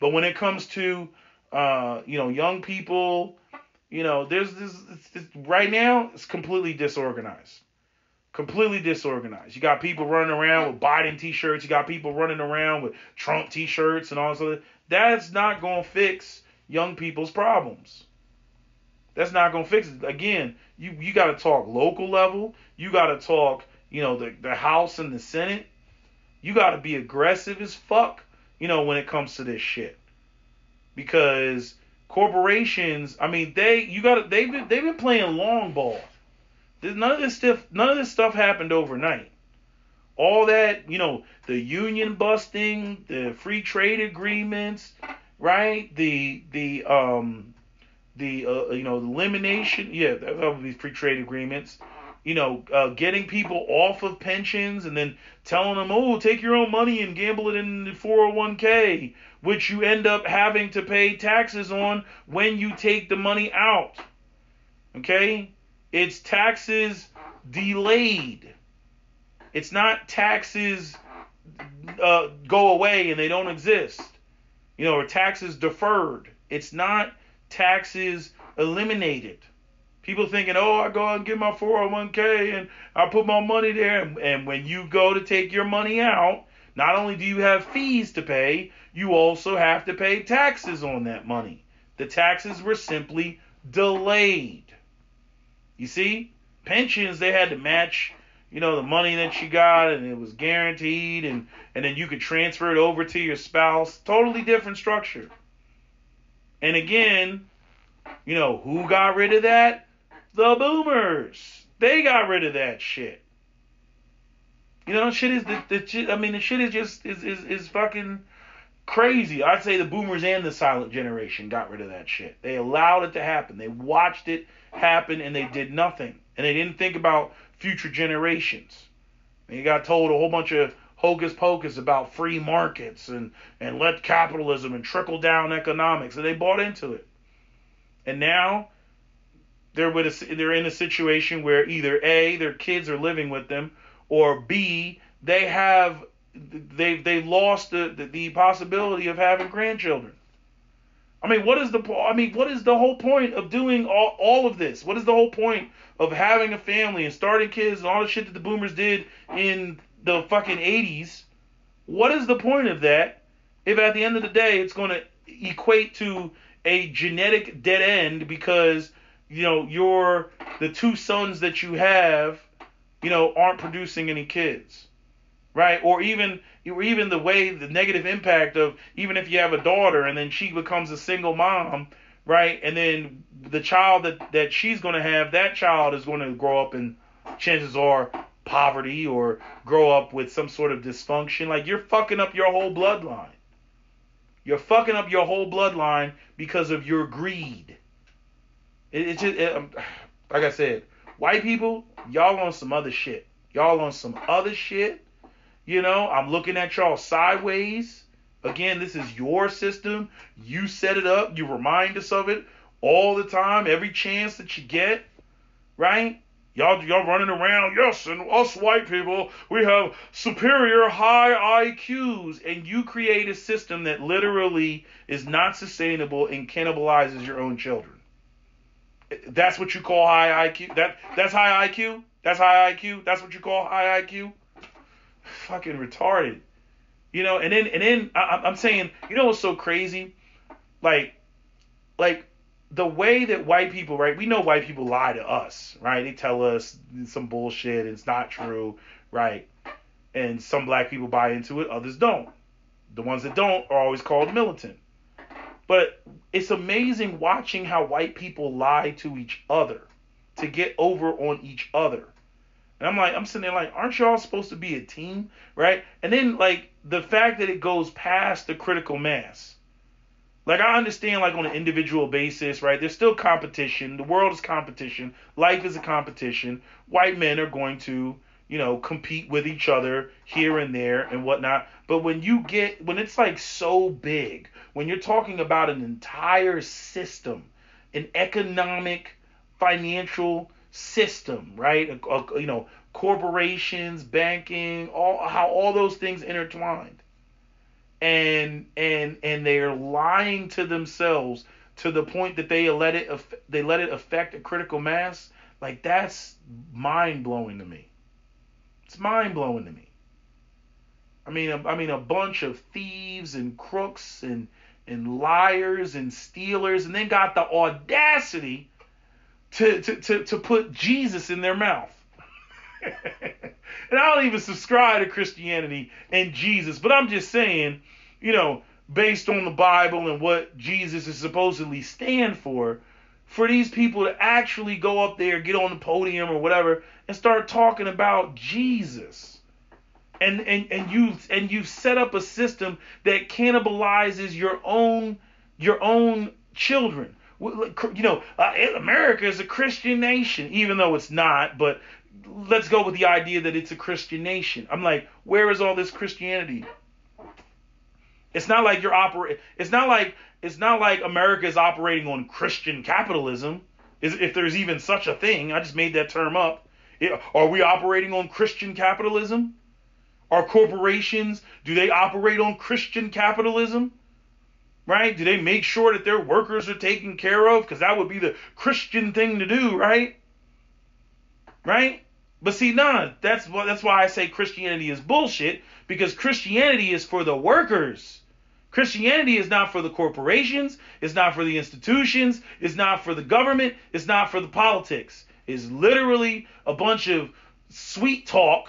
But when it comes to uh, you know, young people, you know, there's this right now it's completely disorganized completely disorganized. You got people running around with Biden t-shirts. You got people running around with Trump t-shirts and all this other. That's not going to fix young people's problems. That's not going to fix it. Again, you you got to talk local level. You got to talk, you know, the the House and the Senate. You got to be aggressive as fuck, you know, when it comes to this shit. Because corporations, I mean, they you got to they've been they've been playing long ball. None of this stuff none of this stuff happened overnight. All that, you know, the union busting, the free trade agreements, right? The the um the uh, you know elimination, yeah, that would be free trade agreements. You know, uh, getting people off of pensions and then telling them, oh, take your own money and gamble it in the 401k, which you end up having to pay taxes on when you take the money out. Okay? It's taxes delayed. It's not taxes uh, go away and they don't exist. You know, or taxes deferred. It's not taxes eliminated. People thinking, oh, I go and get my 401k and I put my money there. And, and when you go to take your money out, not only do you have fees to pay, you also have to pay taxes on that money. The taxes were simply delayed. You see, pensions they had to match, you know, the money that you got, and it was guaranteed, and and then you could transfer it over to your spouse. Totally different structure. And again, you know, who got rid of that? The boomers. They got rid of that shit. You know, shit is the, the I mean, the shit is just is, is is fucking crazy. I'd say the boomers and the silent generation got rid of that shit. They allowed it to happen. They watched it happen and they did nothing. And they didn't think about future generations. They got told a whole bunch of hocus pocus about free markets and, and let capitalism and trickle down economics, and they bought into it. And now they're with a, they're in a situation where either a their kids are living with them, or b they have they they lost the, the, the possibility of having grandchildren. I mean, what is the I mean, what is the whole point of doing all, all of this? What is the whole point of having a family and starting kids and all the shit that the boomers did in the fucking 80s, what is the point of that if at the end of the day it's going to equate to a genetic dead end because you know your the two sons that you have you know aren't producing any kids right or even or even the way the negative impact of even if you have a daughter and then she becomes a single mom right and then the child that that she's going to have that child is going to grow up and chances are poverty or grow up with some sort of dysfunction. Like you're fucking up your whole bloodline. You're fucking up your whole bloodline because of your greed. It, just, it, um, like I said, white people, y'all on some other shit. Y'all on some other shit. You know, I'm looking at y'all sideways. Again, this is your system. You set it up. You remind us of it all the time, every chance that you get, right? Y'all, y'all running around, yes, and us white people, we have superior high IQs, and you create a system that literally is not sustainable and cannibalizes your own children. That's what you call high IQ. That that's high IQ. That's high IQ. That's what you call high IQ. Fucking retarded. You know, and then and then I, I'm saying, you know what's so crazy? Like, like the way that white people, right? We know white people lie to us, right? They tell us some bullshit, it's not true, right? And some black people buy into it, others don't. The ones that don't are always called militant. But it's amazing watching how white people lie to each other to get over on each other. And I'm like, I'm sitting there like, aren't y'all supposed to be a team, right? And then like the fact that it goes past the critical mass like I understand like on an individual basis, right? There's still competition. The world is competition. Life is a competition. White men are going to, you know, compete with each other here and there and whatnot. But when you get when it's like so big, when you're talking about an entire system, an economic, financial system, right? You know, corporations, banking, all how all those things intertwined and and and they're lying to themselves to the point that they let it they let it affect a critical mass like that's mind blowing to me It's mind blowing to me. I mean, a, I mean, a bunch of thieves and crooks and and liars and stealers, and then got the audacity to to to, to put Jesus in their mouth. and I don't even subscribe to Christianity and Jesus, but I'm just saying, you know, based on the Bible and what Jesus is supposedly stand for, for these people to actually go up there, get on the podium or whatever, and start talking about Jesus. And and and you and you've set up a system that cannibalizes your own your own children. You know, uh, America is a Christian nation, even though it's not. But let's go with the idea that it's a Christian nation. I'm like, where is all this Christianity? It's not like you're operating. It's not like it's not like America is operating on Christian capitalism. If there's even such a thing. I just made that term up. Are we operating on Christian capitalism? Are corporations do they operate on Christian capitalism? Right? Do they make sure that their workers are taken care of? Because that would be the Christian thing to do, right? Right? But see, nah, that's that's why I say Christianity is bullshit because Christianity is for the workers. Christianity is not for the corporations, it's not for the institutions, it's not for the government, it's not for the politics. It's literally a bunch of sweet talk,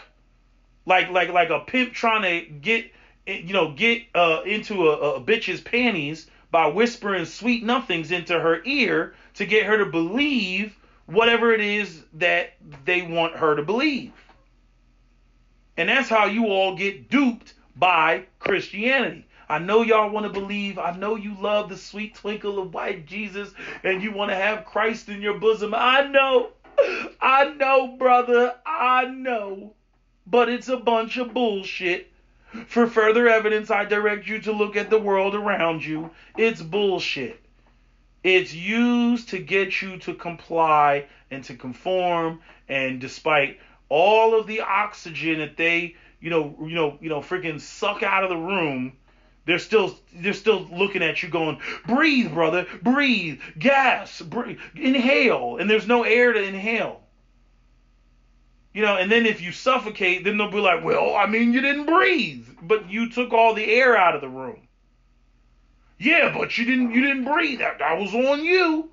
like like like a pimp trying to get you know get uh, into a, a bitch's panties by whispering sweet nothings into her ear to get her to believe whatever it is that they want her to believe. And that's how you all get duped by Christianity. I know y'all want to believe. I know you love the sweet twinkle of white Jesus and you want to have Christ in your bosom. I know. I know, brother. I know. But it's a bunch of bullshit. For further evidence, I direct you to look at the world around you. It's bullshit. It's used to get you to comply and to conform. And despite all of the oxygen that they, you know, you know, you know, freaking suck out of the room, they're still they're still looking at you going, breathe, brother, breathe, gas, breathe, inhale, and there's no air to inhale. You know, and then if you suffocate, then they'll be like, well, I mean, you didn't breathe, but you took all the air out of the room. Yeah, but you didn't you didn't breathe. That that was on you.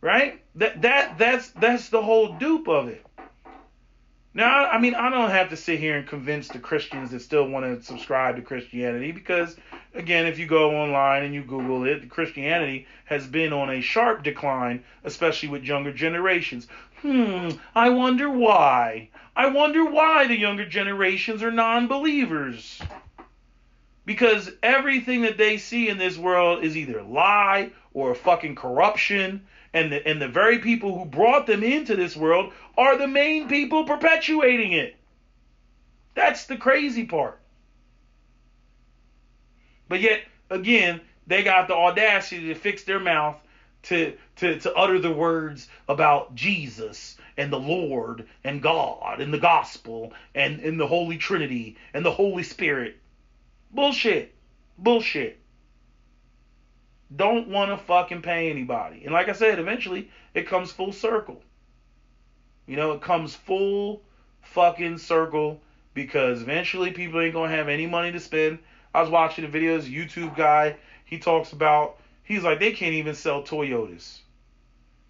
Right? That that that's that's the whole dupe of it. Now, I mean, I don't have to sit here and convince the Christians that still want to subscribe to Christianity because, again, if you go online and you Google it, Christianity has been on a sharp decline, especially with younger generations. Hmm, I wonder why. I wonder why the younger generations are non believers because everything that they see in this world is either lie or fucking corruption and the, and the very people who brought them into this world are the main people perpetuating it. That's the crazy part. But yet again they got the audacity to fix their mouth to to to utter the words about Jesus and the Lord and God and the gospel and, and the Holy Trinity and the Holy Spirit Bullshit. Bullshit. Don't want to fucking pay anybody. And like I said, eventually it comes full circle. You know, it comes full fucking circle because eventually people ain't gonna have any money to spend. I was watching the videos, YouTube guy, he talks about he's like they can't even sell Toyotas.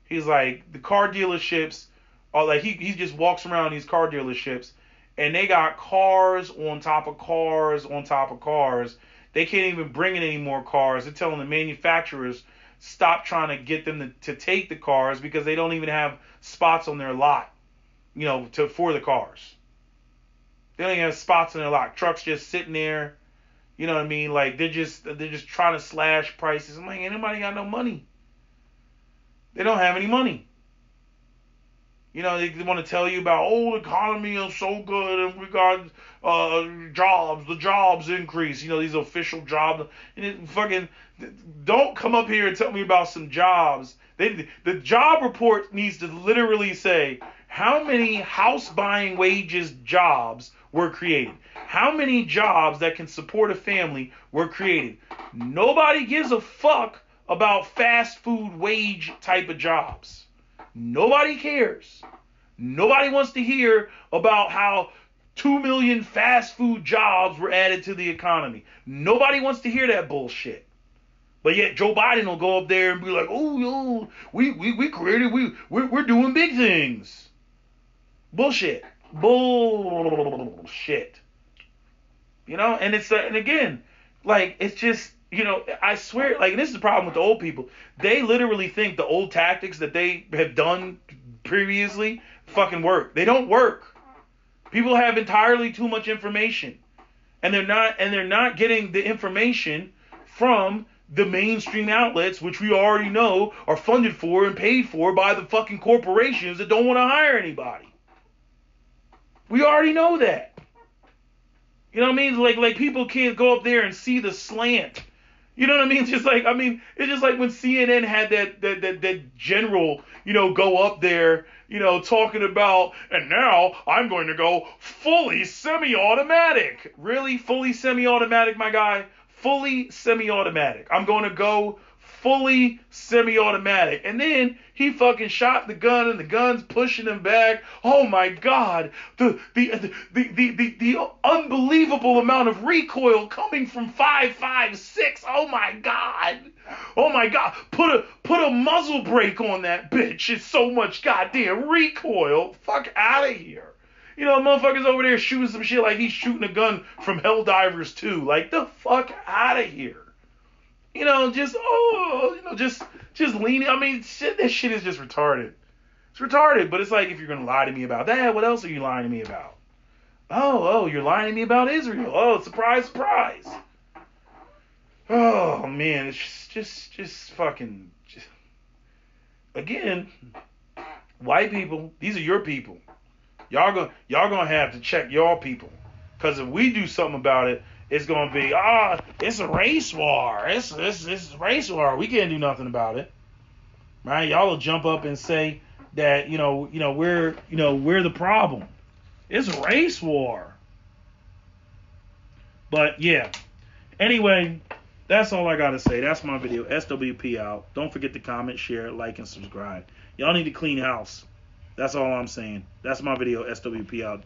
He's like the car dealerships are like he he just walks around these car dealerships and they got cars on top of cars on top of cars. They can't even bring in any more cars. They're telling the manufacturers stop trying to get them to, to take the cars because they don't even have spots on their lot, you know, to for the cars. They don't even have spots in their lot. Trucks just sitting there, you know what I mean? Like they're just they're just trying to slash prices. I'm like, anybody got no money. They don't have any money. You know, they, want to tell you about, oh, the economy is so good and we got uh, jobs, the jobs increase. You know, these official jobs. And it fucking don't come up here and tell me about some jobs. They, the job report needs to literally say how many house buying wages jobs were created. How many jobs that can support a family were created. Nobody gives a fuck about fast food wage type of jobs. Nobody cares. Nobody wants to hear about how 2 million fast food jobs were added to the economy. Nobody wants to hear that bullshit. But yet Joe Biden will go up there and be like, "Oh, yo, we we we created we we're, we're doing big things." Bullshit. Bullshit. You know, and it's uh, and again, like it's just you know, I swear, like this is the problem with the old people. They literally think the old tactics that they have done previously fucking work. They don't work. People have entirely too much information, and they're not and they're not getting the information from the mainstream outlets, which we already know are funded for and paid for by the fucking corporations that don't want to hire anybody. We already know that. You know what I mean? Like like people can't go up there and see the slant. You know what I mean? Just like I mean, it's just like when CNN had that that that, that general, you know, go up there, you know, talking about, and now I'm going to go fully semi-automatic. Really, fully semi-automatic, my guy? Fully semi-automatic. I'm going to go fully semi-automatic. And then he fucking shot the gun and the gun's pushing him back. Oh my god. The the the the the, the unbelievable amount of recoil coming from 556. Oh my god. Oh my god. Put a put a muzzle brake on that bitch. It's so much goddamn recoil. Fuck out of here. You know, motherfuckers over there shooting some shit like he's shooting a gun from Helldivers 2. Like the fuck out of here you know, just oh, you know, just just leaning. I mean, shit, this shit is just retarded. It's retarded, but it's like if you're gonna lie to me about that, what else are you lying to me about? Oh, oh, you're lying to me about Israel. Oh, surprise, surprise. Oh man, it's just just just fucking just again, white people, these are your people. Y'all gonna y'all gonna have to check y'all people. Cause if we do something about it, it's gonna be ah, oh, it's a race war. It's it's it's a race war. We can't do nothing about it, right? Y'all will jump up and say that you know you know we're you know we're the problem. It's a race war. But yeah. Anyway, that's all I gotta say. That's my video. SWP out. Don't forget to comment, share, like, and subscribe. Y'all need to clean house. That's all I'm saying. That's my video. SWP out.